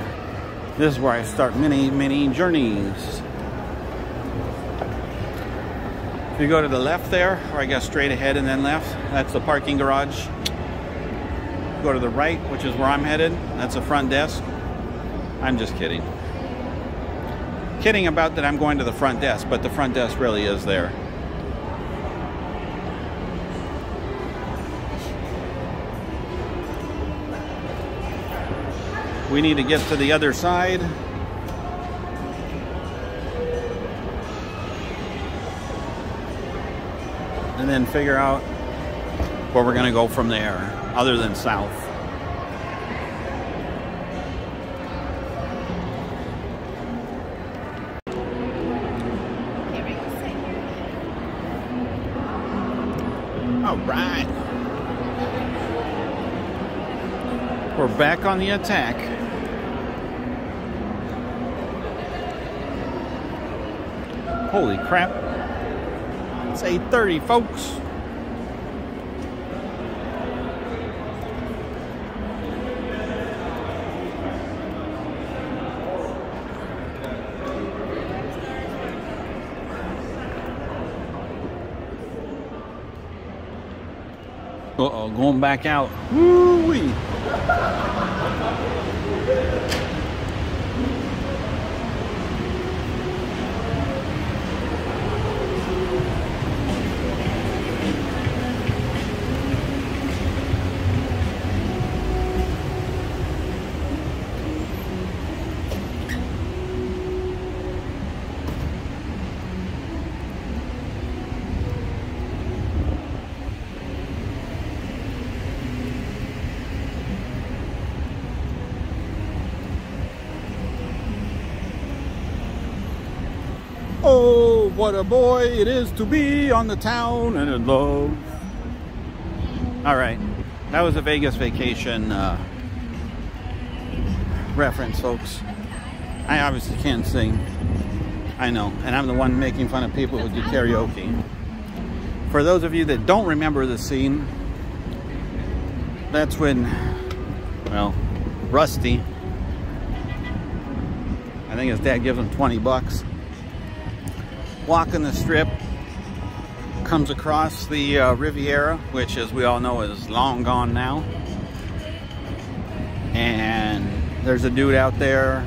This is where I start many, many journeys. If you go to the left there, or I guess straight ahead and then left, that's the parking garage. Go to the right, which is where I'm headed, that's the front desk. I'm just kidding. Kidding about that I'm going to the front desk, but the front desk really is there. We need to get to the other side. And then figure out where we're going to go from there, other than south. All right. We're back on the attack. Holy crap. It's 8.30, folks. Uh-oh, going back out. Woo-wee. What a boy it is to be on the town and in love. All right, that was a Vegas vacation uh, reference, folks. I obviously can't sing. I know, and I'm the one making fun of people who do karaoke. For those of you that don't remember the scene, that's when, well, Rusty, I think his dad gives him 20 bucks, walking the strip, comes across the uh, Riviera, which as we all know is long gone now. And there's a dude out there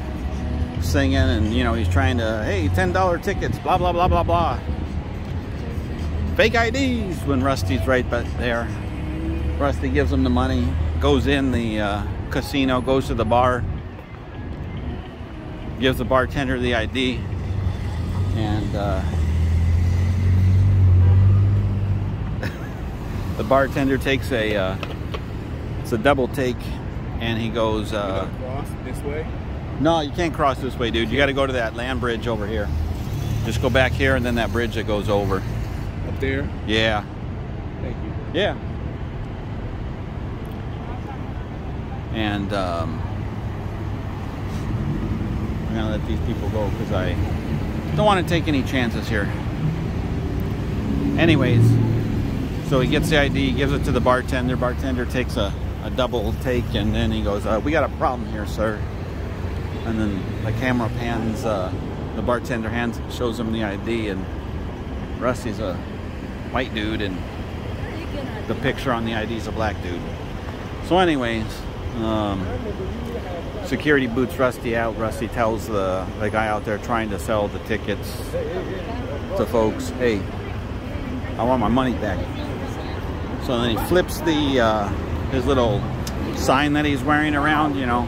singing and you know he's trying to hey $10 tickets blah blah blah blah blah. Fake IDs when Rusty's right back there. Rusty gives him the money goes in the uh, casino goes to the bar gives the bartender the ID and uh, the bartender takes a uh, it's a double take and he goes uh, Cross this way. no, you can't cross this way, dude. You got to go to that land bridge over here. Just go back here and then that bridge that goes over. Up there. Yeah. Thank you. Yeah. And um, I'm going to let these people go because I don't want to take any chances here. Anyways, so he gets the ID, gives it to the bartender. Bartender takes a, a double take and then he goes, uh, We got a problem here, sir. And then the camera pans, uh, the bartender hands, shows him the ID, and Rusty's a white dude, and the picture on the ID is a black dude. So, anyways, um, security boots Rusty out. Rusty tells the, the guy out there trying to sell the tickets to folks, hey, I want my money back. So then he flips the uh, his little sign that he's wearing around, you know,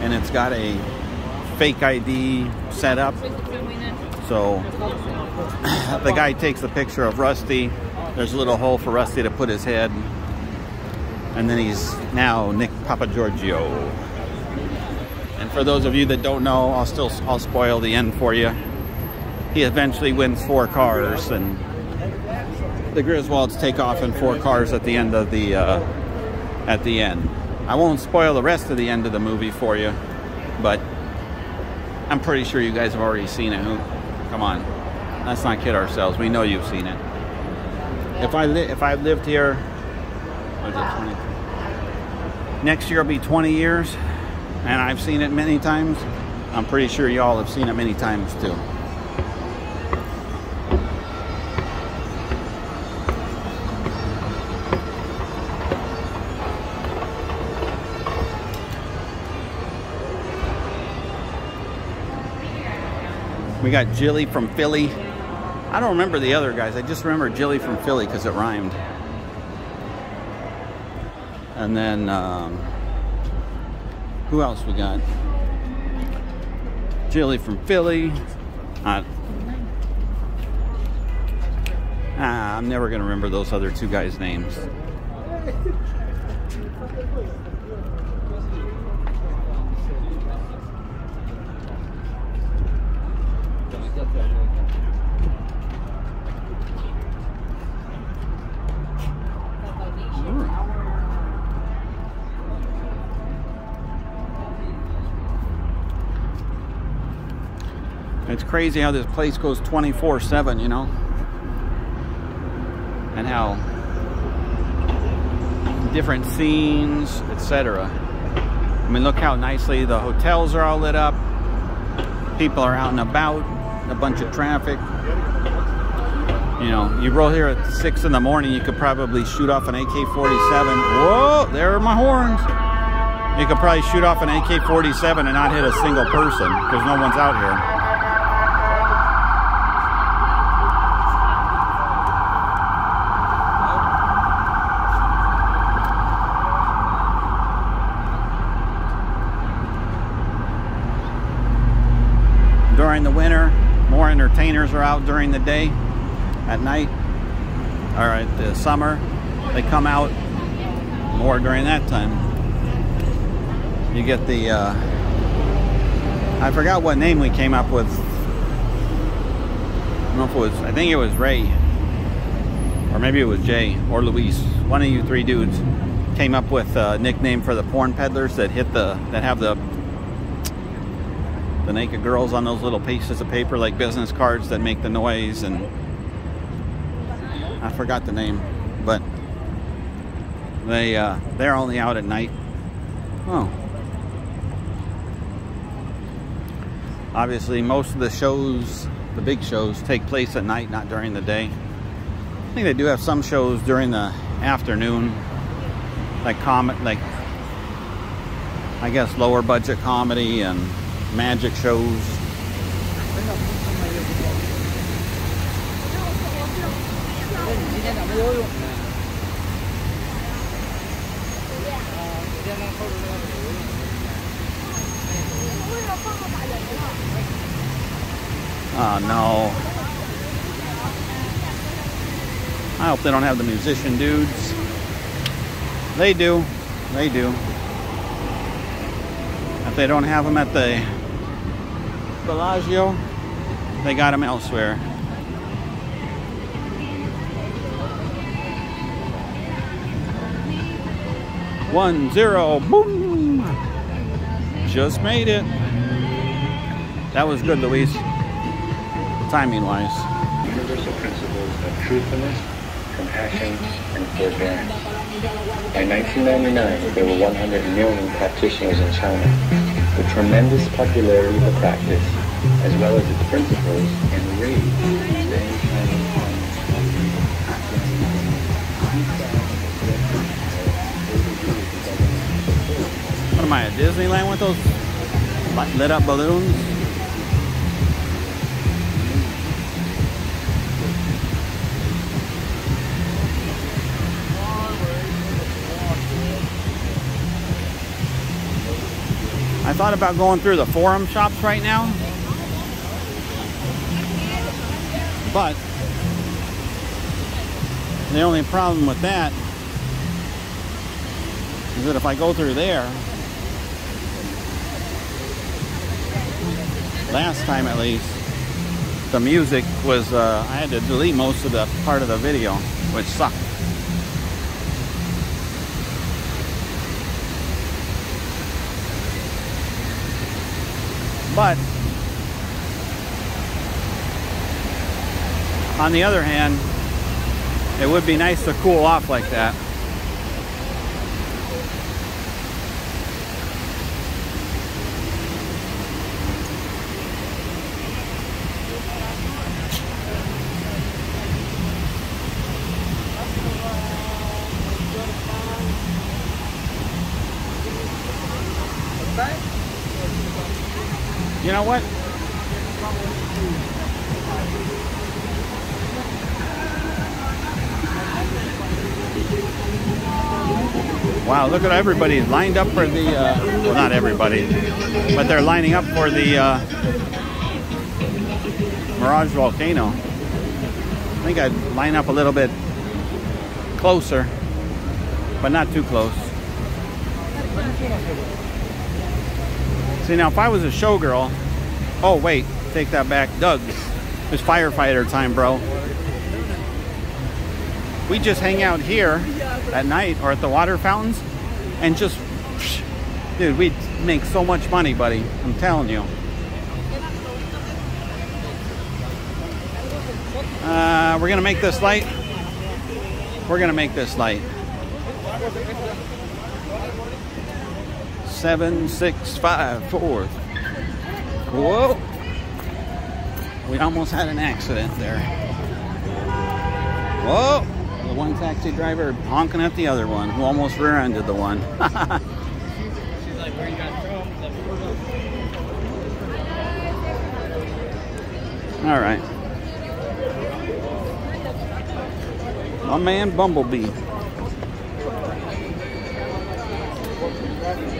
and it's got a fake ID set up. So the guy takes a picture of Rusty. There's a little hole for Rusty to put his head. And then he's now Nick Papagiorgio. And for those of you that don't know, I'll still I'll spoil the end for you. He eventually wins four cars, and the Griswolds take off in four cars at the end of the uh, at the end. I won't spoil the rest of the end of the movie for you, but I'm pretty sure you guys have already seen it. Who? Come on, let's not kid ourselves. We know you've seen it. If I li- if I've lived here, it, 20? Next year will be 20 years, and I've seen it many times. I'm pretty sure y'all have seen it many times too. We got Jilly from Philly. I don't remember the other guys. I just remember Jilly from Philly because it rhymed. And then, um, who else we got? Jilly from Philly. Ah, I'm never going to remember those other two guys' names. Crazy how this place goes 24 7, you know? And how different scenes, etc. I mean, look how nicely the hotels are all lit up. People are out and about, a bunch of traffic. You know, you roll here at 6 in the morning, you could probably shoot off an AK 47. Whoa, there are my horns. You could probably shoot off an AK 47 and not hit a single person because no one's out here. during the winter. More are out during the day. At night, all right, the summer, they come out more during that time. You get the, uh, I forgot what name we came up with don't know if it was, I think it was Ray, or maybe it was Jay or Luis. One of you three dudes came up with a nickname for the porn peddlers that hit the, that have the, the naked girls on those little pieces of paper like business cards that make the noise and I forgot the name, but they, uh, they're only out at night. Oh. Obviously, most of the shows, the big shows, take place at night, not during the day. I think they do have some shows during the afternoon, like comet, like I guess lower budget comedy and magic shows. Oh no. I hope they don't have the musician dudes. They do. They do. If they don't have them at the Bellagio, they got them elsewhere. One, zero, boom! Just made it. That was good, Luis. Timing wise. universal principles of truthfulness, compassion, and forbearance. By 1999, there were 100 million practitioners in China. The tremendous popularity of the practice, as well as its principles, then Chinese What am I at Disneyland with those li- lit up balloons? I thought about going through the forum shops right now. But the only problem with that is that if I go through there, last time at least, the music was, uh, I had to delete most of the part of the video, which sucked. But on the other hand, it would be nice to cool off like that. You know what? Wow, look at everybody lined up for the, uh, well, not everybody, but they're lining up for the uh, Mirage Volcano. I think I'd line up a little bit closer, but not too close. See, now if I was a showgirl, oh wait, take that back. Doug, it's firefighter time, bro. We just hang out here at night or at the water fountains and just, dude, we'd make so much money, buddy. I'm telling you. Uh, we're gonna make this light. We're gonna make this light. Seven, six, five, four. Whoa! We almost had an accident there. Whoa! One taxi driver honking at the other one, who almost rear-ended the one. All right. My man Bumblebee.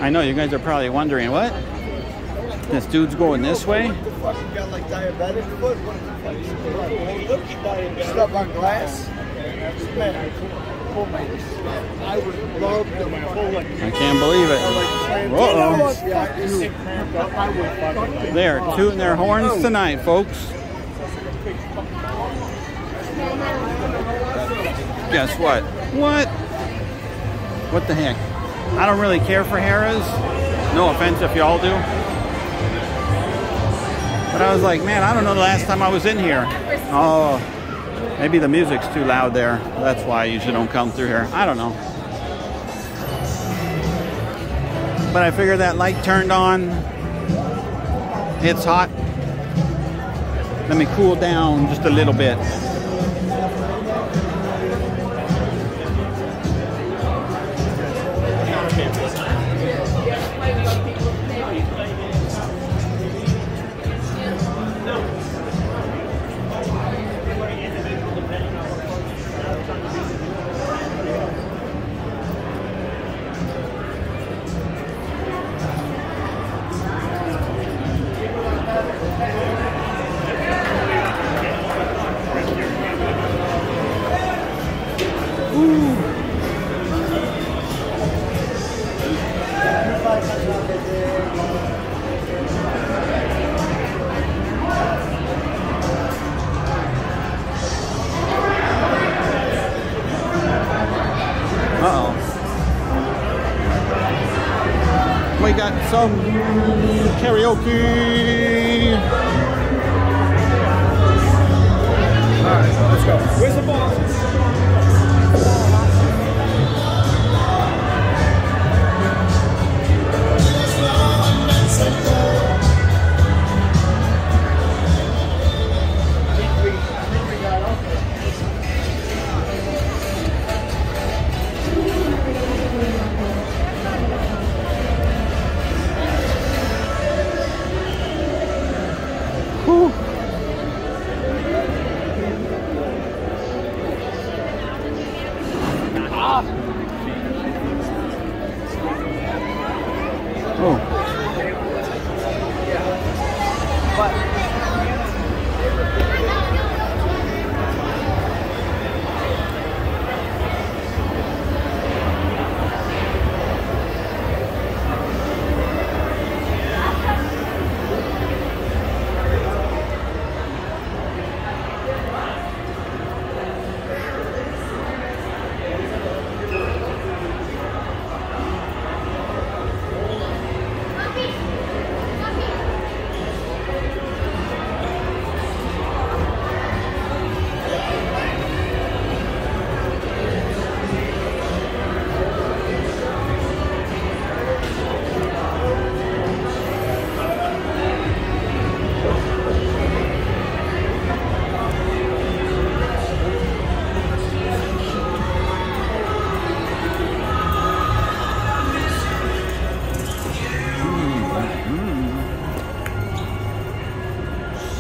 I know you guys are probably wondering what? This dude's going this way? Got like diabetic foot. What the fuck? Stuff on glass. Oh man. I would love to pull like. I can't believe it. Uh-oh. Fucking. They're tooting their horns tonight, folks. Guess what? What? What the heck? I don't really care for Harrah's. No offense if y'all do. But I was like, man, I don't know the last time I was in here. Oh, maybe the music's too loud there. That's why I usually don't come through here. I don't know. But I figure that light turned on. It's hot. Let me cool down just a little bit.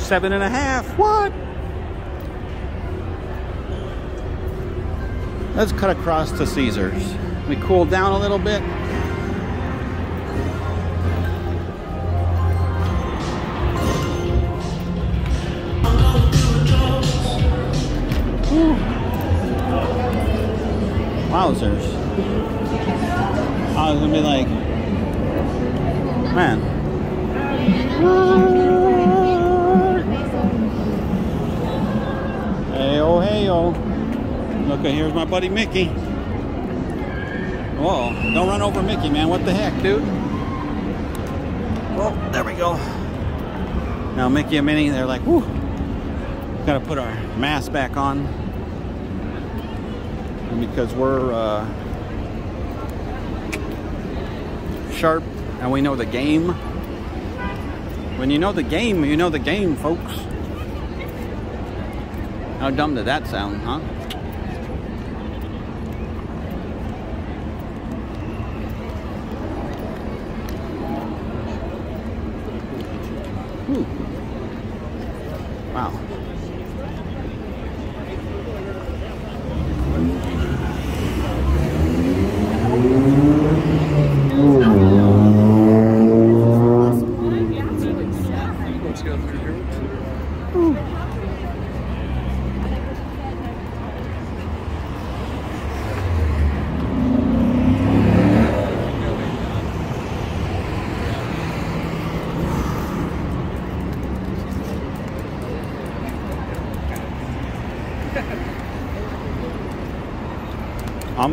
Seven and a half. What? Let's cut across to Caesars. We cool down a little bit. Wowzers. I was gonna be like, man. Oh, hey oh. Look, here's my buddy Mickey. Whoa, don't run over Mickey, man. What the heck, dude? Well, there we go. Now, Mickey and Minnie, they're like, whew, gotta put our mask back on. Because we're uh, sharp and we know the game. When you know the game, you know the game, folks. How dumb did that sound, huh?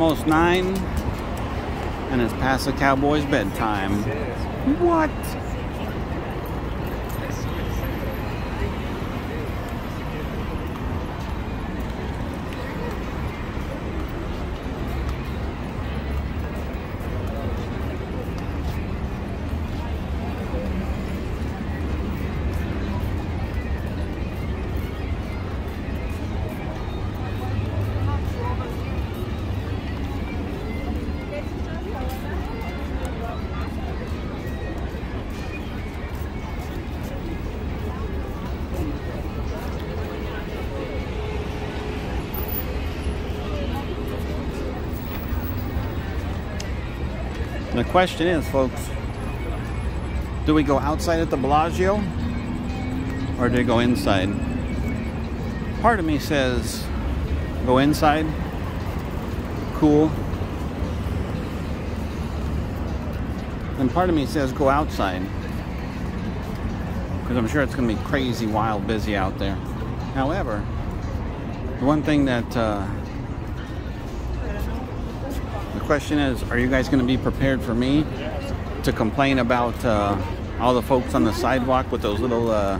Almost nine, and it's past the Cowboys' bedtime. What? Question is, folks, do we go outside at the Bellagio or do we go inside? Part of me says go inside, cool. And part of me says go outside because I'm sure it's going to be crazy, wild, busy out there. However, the one thing that uh, question is, are you guys going to be prepared for me to complain about uh, all the folks on the sidewalk with those little uh,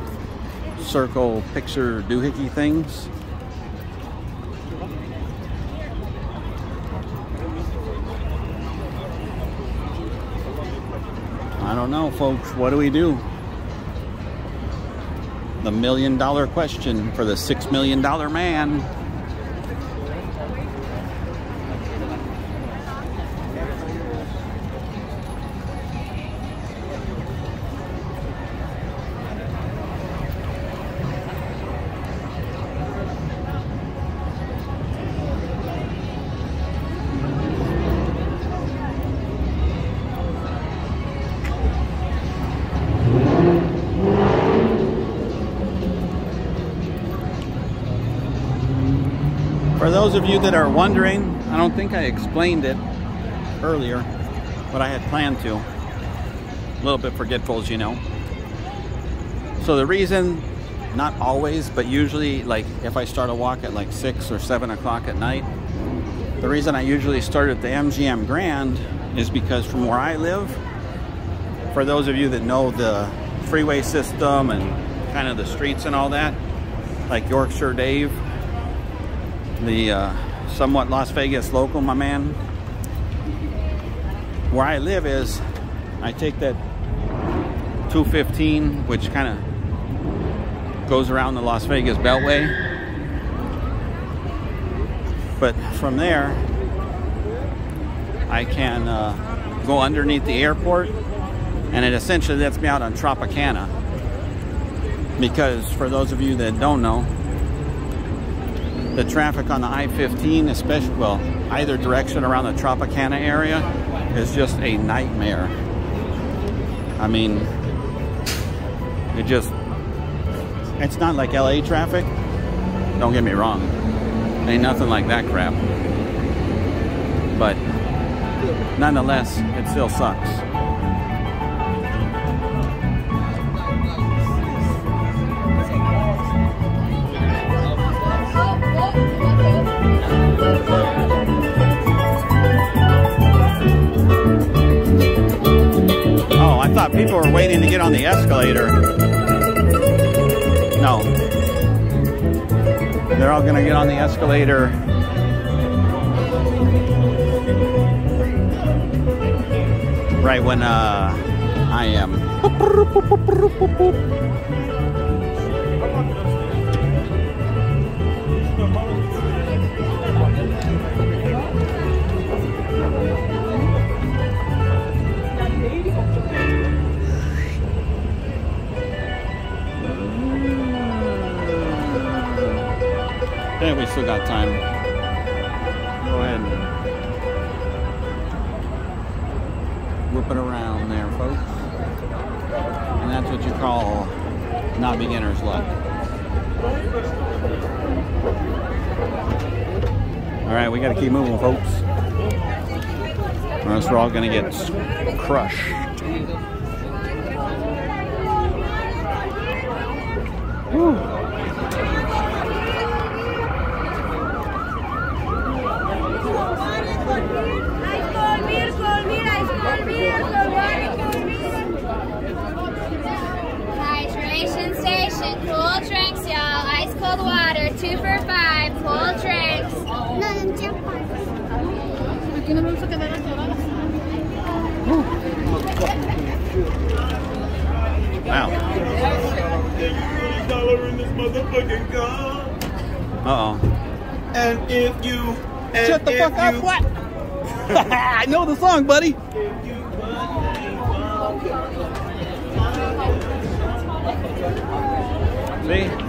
circle picture doohickey things? I don't know, folks. What do we do? The million dollar question for the six million dollar man. For those of you that are wondering, I don't think I explained it earlier, but I had planned to. A little bit forgetful, as you know. So the reason, not always, but usually, like if I start a walk at like six or seven o'clock at night, the reason I usually start at the MGM Grand is because from where I live, for those of you that know the freeway system and kind of the streets and all that, like Yorkshire Dave, the uh, somewhat Las Vegas local, my man. Where I live is, I take that 215, which kind of goes around the Las Vegas Beltway. But from there, I can uh, go underneath the airport, and it essentially lets me out on Tropicana. Because for those of you that don't know, the traffic on the I-15, especially, well, either direction around the Tropicana area is just a nightmare. I mean, it just, it's not like LA traffic. Don't get me wrong. Ain't nothing like that crap. But nonetheless, it still sucks. People are waiting to get on the escalator. No. They're all gonna get on the escalator. Right when uh, I am. Okay, we still got time. Go ahead and whip it around there, folks. And that's what you call not beginner's luck. All right, we got to keep moving, folks. Or else we're all going to get crushed. fucking Uh oh. And if you. And Shut the fuck you, up, what? I know the song, buddy. See?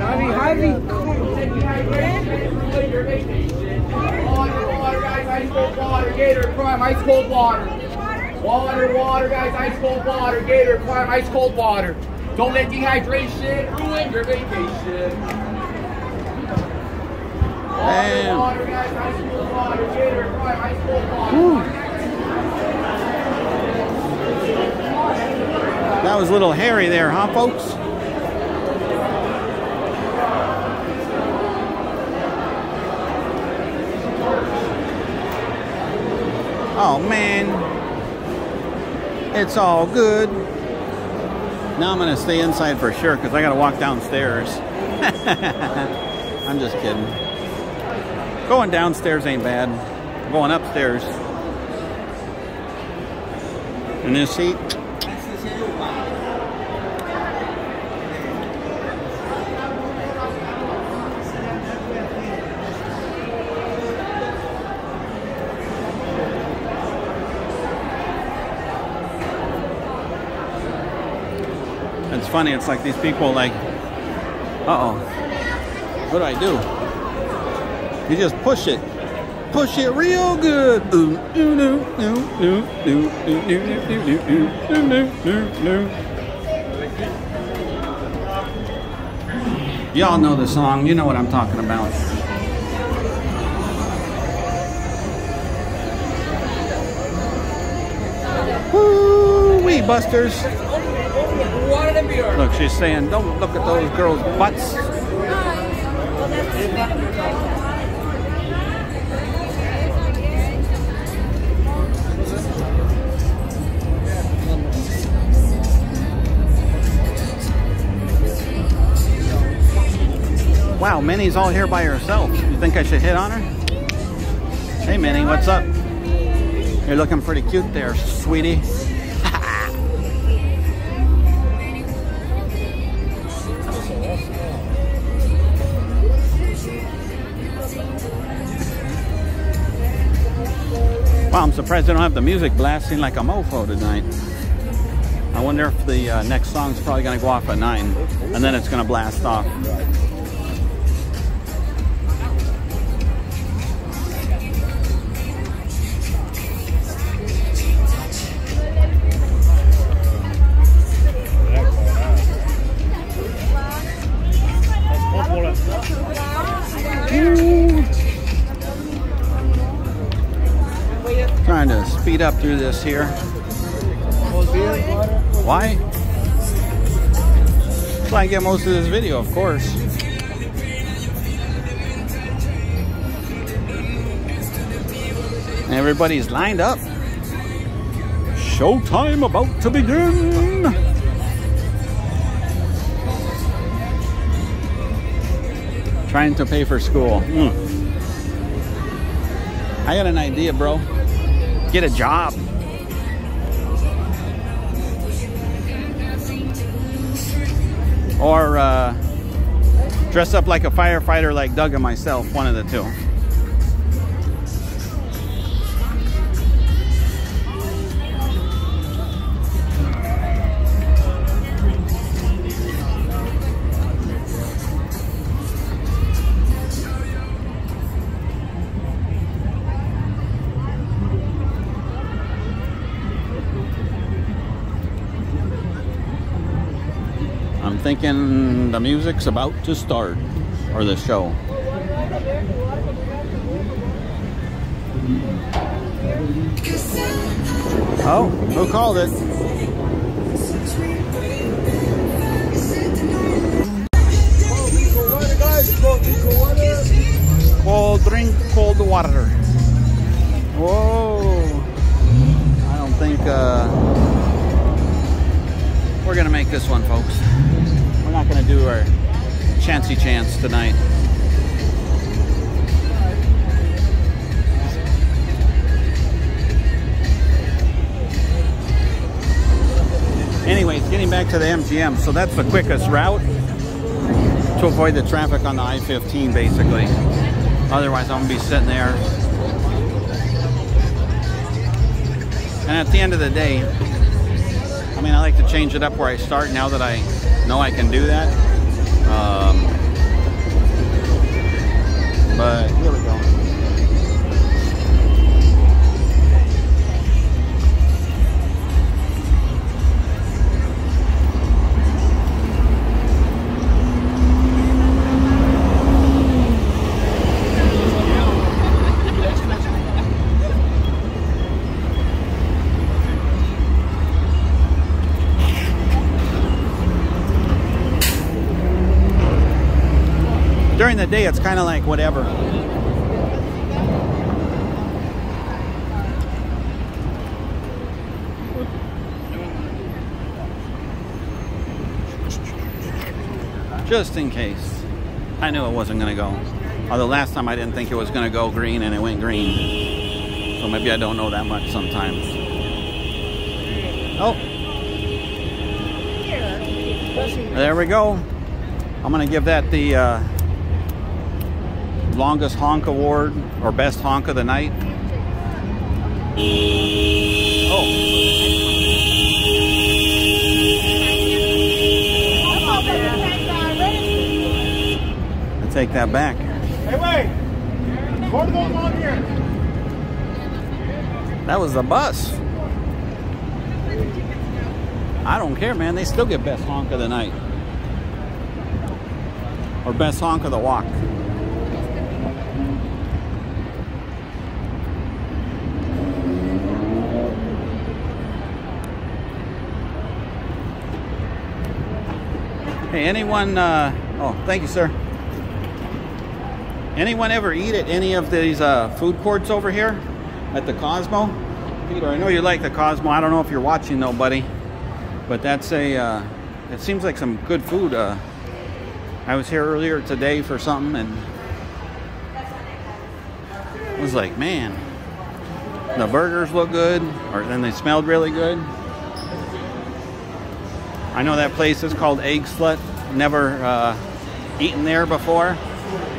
I Gator, prime, ice cold water. Water, water, guys, ice cold water. Gator, prime, ice cold water. Don't let dehydration ruin your vacation. Water, Damn. water, guys, ice cold water. Gator, prime, ice cold water. That was a little hairy there, huh, folks? Oh, man. It's all good. Now I'm to stay inside for sure because I got to walk downstairs. I'm just kidding. Going downstairs ain't bad. Going upstairs. In this seat, funny. It's like these people like, uh-oh, what do I do? You just push it. Push it real good. Y'all know the song. You know what I'm talking about. Woo-wee, busters. Look, she's saying, don't look at those girls' butts. Wow, Minnie's all here by herself. You think I should hit on her? Hey, Minnie, what's up? You're looking pretty cute there, sweetie. Surprised they don't have the music blasting like a mofo tonight. I wonder if the uh, next song's probably to go off at 9, and then it's to blast off. Speed up through this here. Why? So I get most of this video, of course. Everybody's lined up. Showtime about to begin. Trying to pay for school. Hmm. I got an idea, bro. Get a job. Or uh, dress up like a firefighter like Doug and myself, one of the two. The music's about to start, or the show. Oh, who called it? Cold drink, cold water. Whoa. I don't think uh, we're gonna make this one, folks not going to do our chancy chance tonight. Anyways, getting back to the MGM, so that's the quickest route to avoid the traffic on the I-15 basically. Otherwise, I'm going to be sitting there. And at the end of the day, I mean, I like to change it up where I start now that I know I can do that. Um, but the day, it's kind of like whatever. Just in case. I knew it wasn't going to go. Although last time I didn't think it was going to go green and it went green. So maybe I don't know that much sometimes. Oh. There we go. I'm going to give that the uh, longest honk award or best honk of the night. Oh. I take that back. Hey, wait! What those on here? That was the bus. I don't care, man. They still get best honk of the night. Or best honk of the walk. Hey, anyone, uh, oh, thank you, sir. Anyone ever eat at any of these uh, food courts over here at the Cosmo? Peter, I know you like the Cosmo. I don't know if you're watching though, buddy. But that's a, uh, it seems like some good food. Uh, I was here earlier today for something and I was like, man, the burgers look good, or then they smelled really good. I know that place is called Eggslut. Never uh, eaten there before,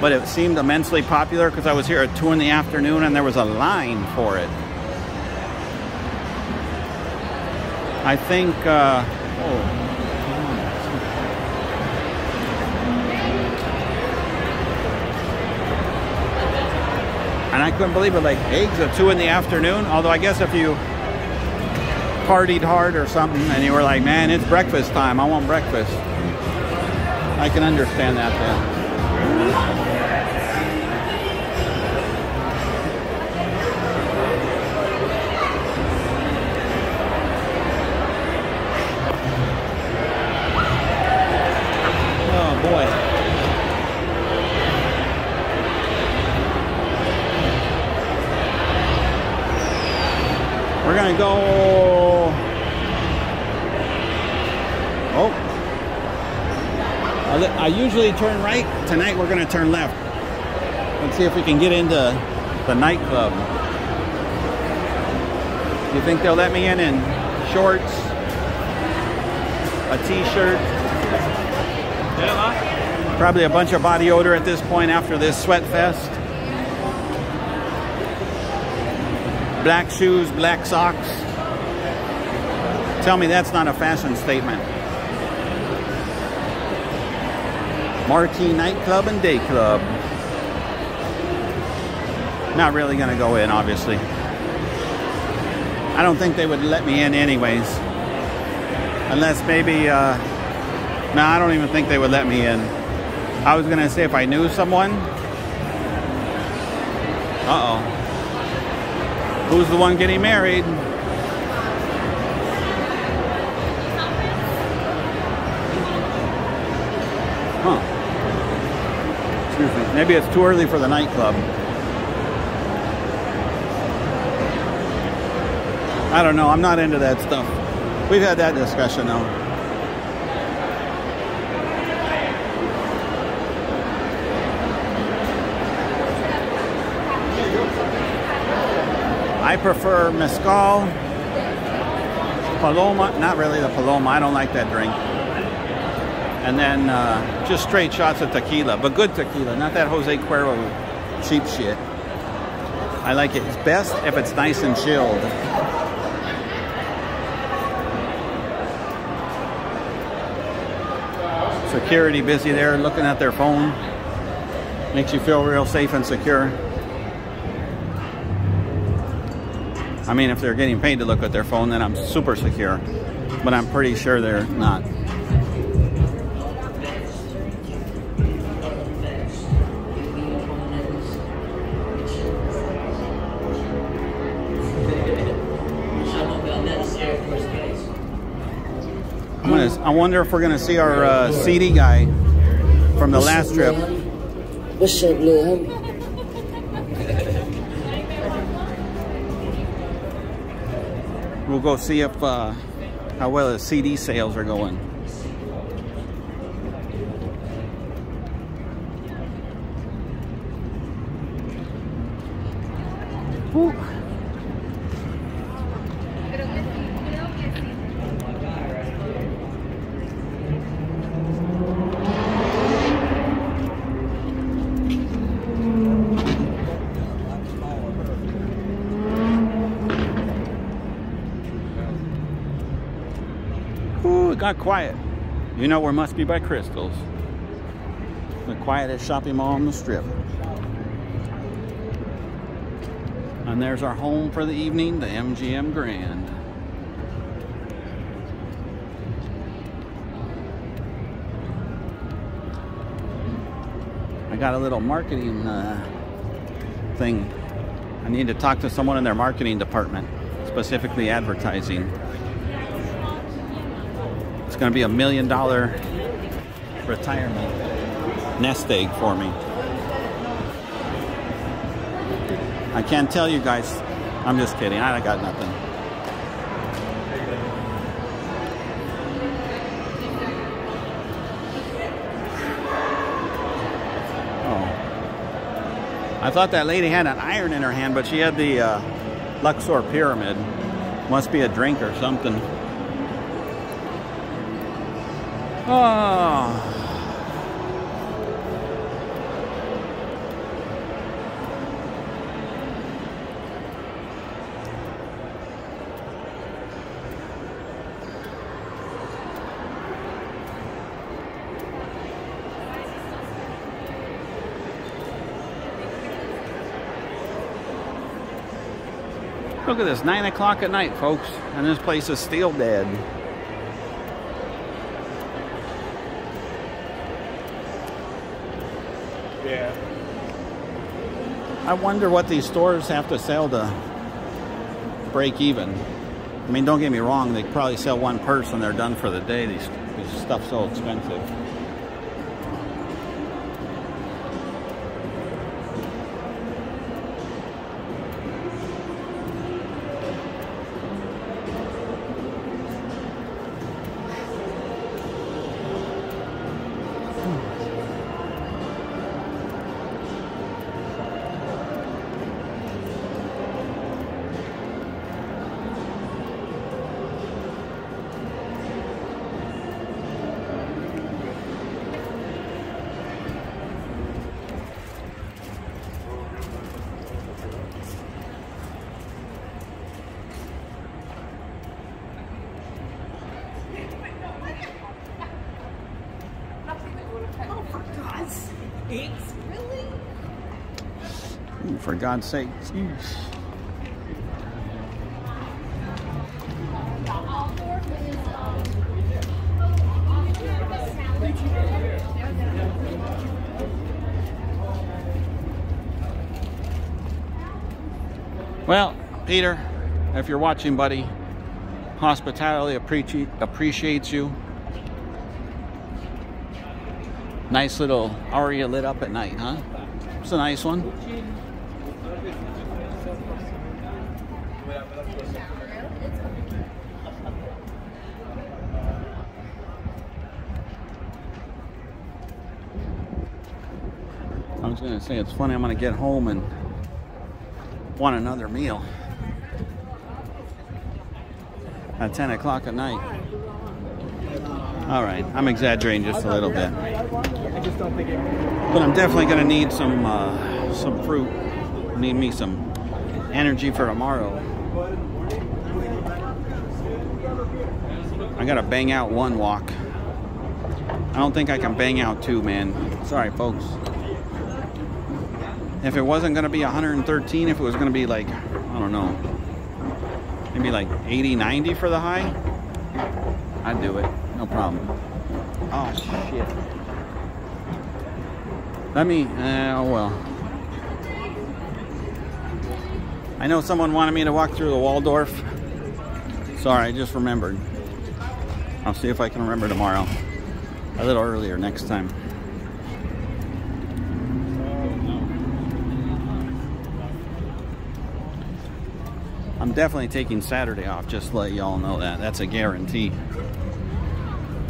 but it seemed immensely popular because I was here at 2 in the afternoon and there was a line for it. I think, uh, oh, and I couldn't believe it, like eggs at 2 in the afternoon. Although I guess if you partied hard or something and you were like, man, it's breakfast time, I want breakfast. I can understand that then. Oh boy. We're gonna go. Oh. I usually turn right. Tonight we're gonna turn left. Let's see if we can get into the nightclub. You think they'll let me in in shorts, a t-shirt, probably a bunch of body odor at this point after this sweat fest. Black shoes, black socks. Tell me that's not a fashion statement. Marquee nightclub and day club. Not really gonna go in, obviously. I don't think they would let me in anyways. Unless maybe, uh, no, I don't even think they would let me in. I was gonna say if I knew someone. Uh-oh. Who's the one getting married? Maybe it's too early for the nightclub. I don't know. I'm not into that stuff. We've had that discussion though. I prefer mezcal Paloma, not really the Paloma. I don't like that drink. And then uh, just straight shots of tequila, but good tequila, not that Jose Cuervo cheap shit. I like it. It's best if it's nice and chilled. Security busy there looking at their phone. Makes you feel real safe and secure. I mean, if they're getting paid to look at their phone, then I'm super secure. But I'm pretty sure they're not. I wonder if we're gonna see our uh, CD guy from the last trip. What's up, little homie? We'll go see if uh, how well the CD sales are going. Woo. Got quiet. You know where must be by crystals. The quietest shopping mall on the strip. And there's our home for the evening, the MGM Grand. I got a little marketing uh, thing. I need to talk to someone in their marketing department, specifically advertising. Going to be a million dollar retirement nest egg for me. I can't tell you guys. I'm just kidding. I got nothing. Oh. I thought that lady had an iron in her hand, but she had the uh, Luxor Pyramid. Must be a drink or something. Oh. Look at this, 9 o'clock at night, folks, and this place is still dead. I wonder what these stores have to sell to break even. I mean, don't get me wrong, they probably sell one purse and they're done for the day. These, these stuff's so expensive. God's sake. Well, Peter, if you're watching, buddy, hospitality appreci- appreciates you. Nice little aria lit up at night, huh? It's a nice one. Was gonna say it's funny. I'm gonna get home and want another meal. at 10 o'clock at night. All right, I'm exaggerating just a little bit. But I'm definitely gonna need some uh, some fruit. Need me some energy for tomorrow. I gotta bang out one walk. I don't think I can bang out two, man. Sorry, folks. If it wasn't gonna be 113, if it was gonna be like, I don't know, maybe like 80, 90 for the high, I'd do it. No problem. Oh, shit. Let me, uh, oh well. I know someone wanted me to walk through the Waldorf. Sorry, I just remembered. I'll see if I can remember tomorrow. A little earlier next time. I'm definitely taking Saturday off, just to let y'all know that. That's a guarantee.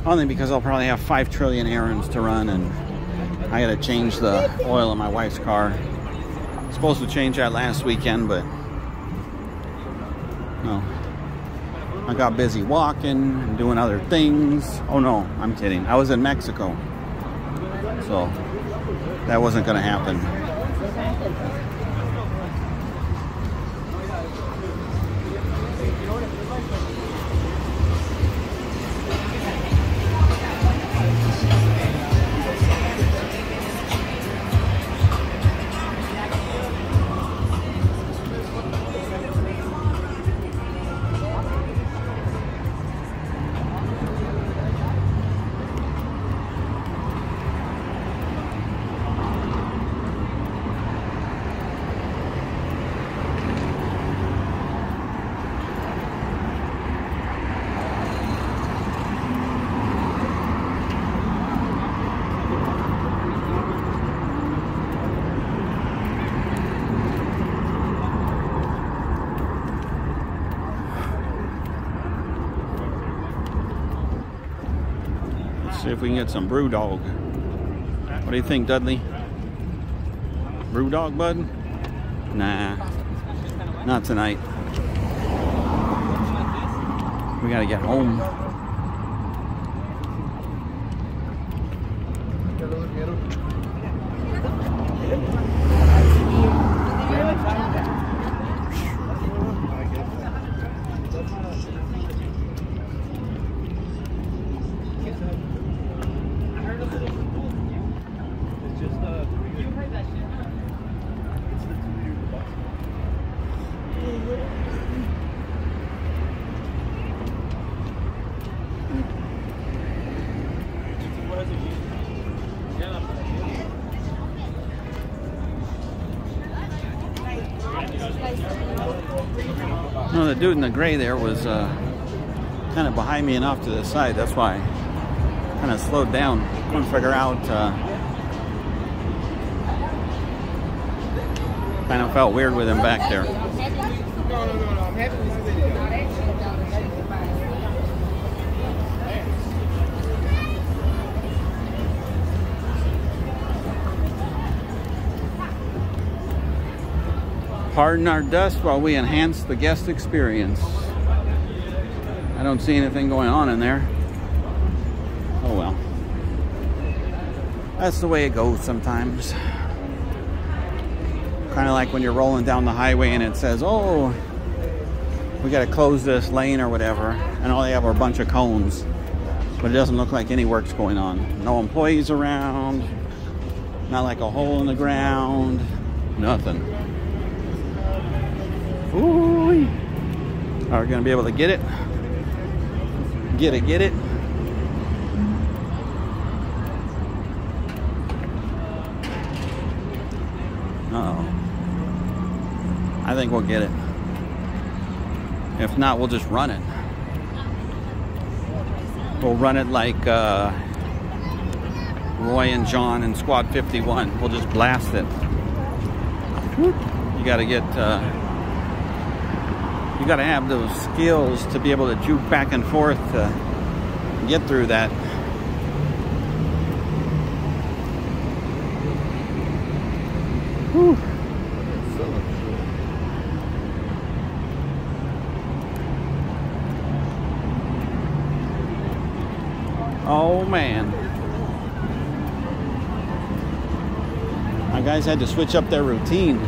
Only because I'll probably have 5 trillion errands to run and I gotta change the oil in my wife's car. Supposed to change that last weekend, but no. I got busy walking and doing other things. Oh no, I'm kidding. I was in Mexico. So that wasn't gonna happen. Some BrewDog. What do you think, Dudley? BrewDog, bud? Nah, not tonight. We gotta get home. No, the dude in the gray there was uh, kind of behind me and off to the side. That's why I kind of slowed down. Couldn't figure out. Uh, kind of felt weird with him back there. Pardon our dust while we enhance the guest experience. I don't see anything going on in there. Oh well. That's the way it goes sometimes. Kind of like when you're rolling down the highway and it says, oh, we got to close this lane or whatever. And all they have are a bunch of cones. But it doesn't look like any work's going on. No employees around. Not like a hole in the ground. Nothing. Ooh. Are we to be able to get it? Get it, get it. Uh-oh. I think we'll get it. If not, we'll just run it. We'll run it like uh, Roy and John in Squad 51. We'll just blast it. You got to get... Uh, you got to have those skills to be able to juke back and forth to get through that. Whew. Oh man. My guys had to switch up their routine.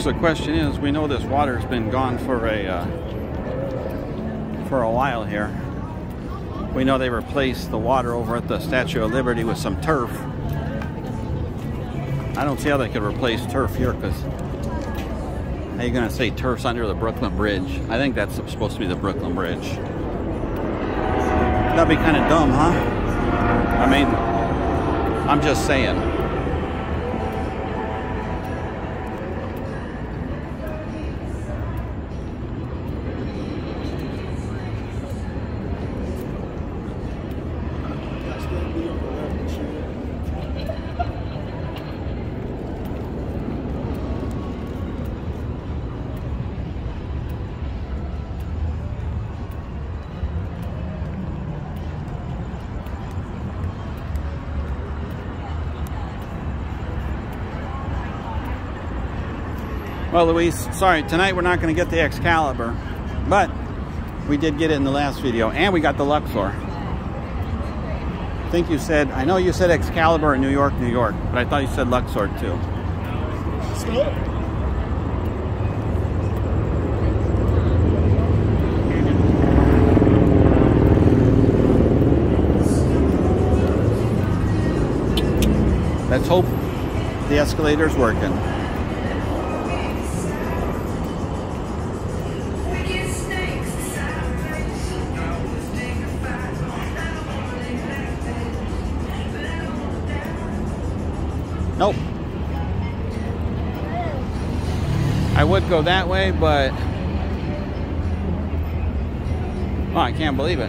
Folks, the question is, we know this water's been gone for a uh, for a while here. We know they replaced the water over at the Statue of Liberty with some turf. I don't see how they could replace turf here because how you gonna say turf's under the Brooklyn Bridge? I think that's supposed to be the Brooklyn Bridge. That'd be kind of dumb, huh? I mean, I'm just saying. Well, Luis, sorry, tonight we're not going to get the Excalibur, but we did get it in the last video, and we got the Luxor. I think you said, I know you said Excalibur in New York, New York, but I thought you said Luxor too. Let's hope the escalator's working. Go that way, but oh, I can't believe it.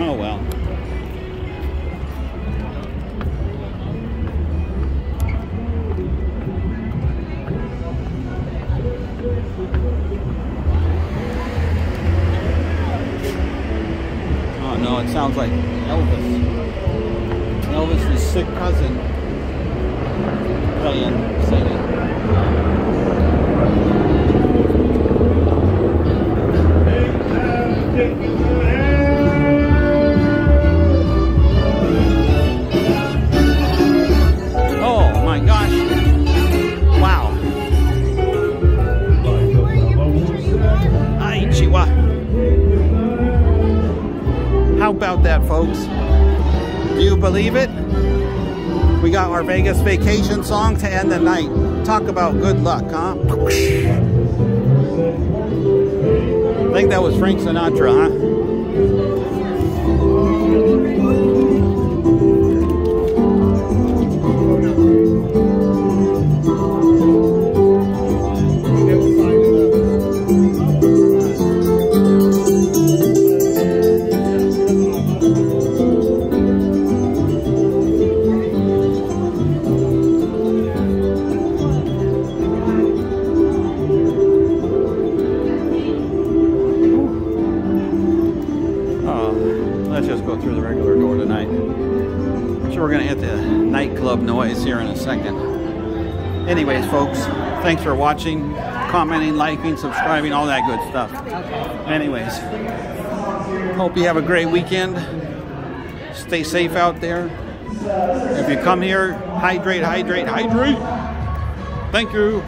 Oh well. Oh no, it sounds like vacation song to end the night. Talk about good luck, huh? I think that was Frank Sinatra, huh? We're gonna hit the nightclub noise here in a second. Anyways, folks, thanks for watching, commenting, liking, subscribing, all that good stuff. Anyways, hope you have a great weekend. Stay safe out there. If you come here, hydrate, hydrate, hydrate. Thank you.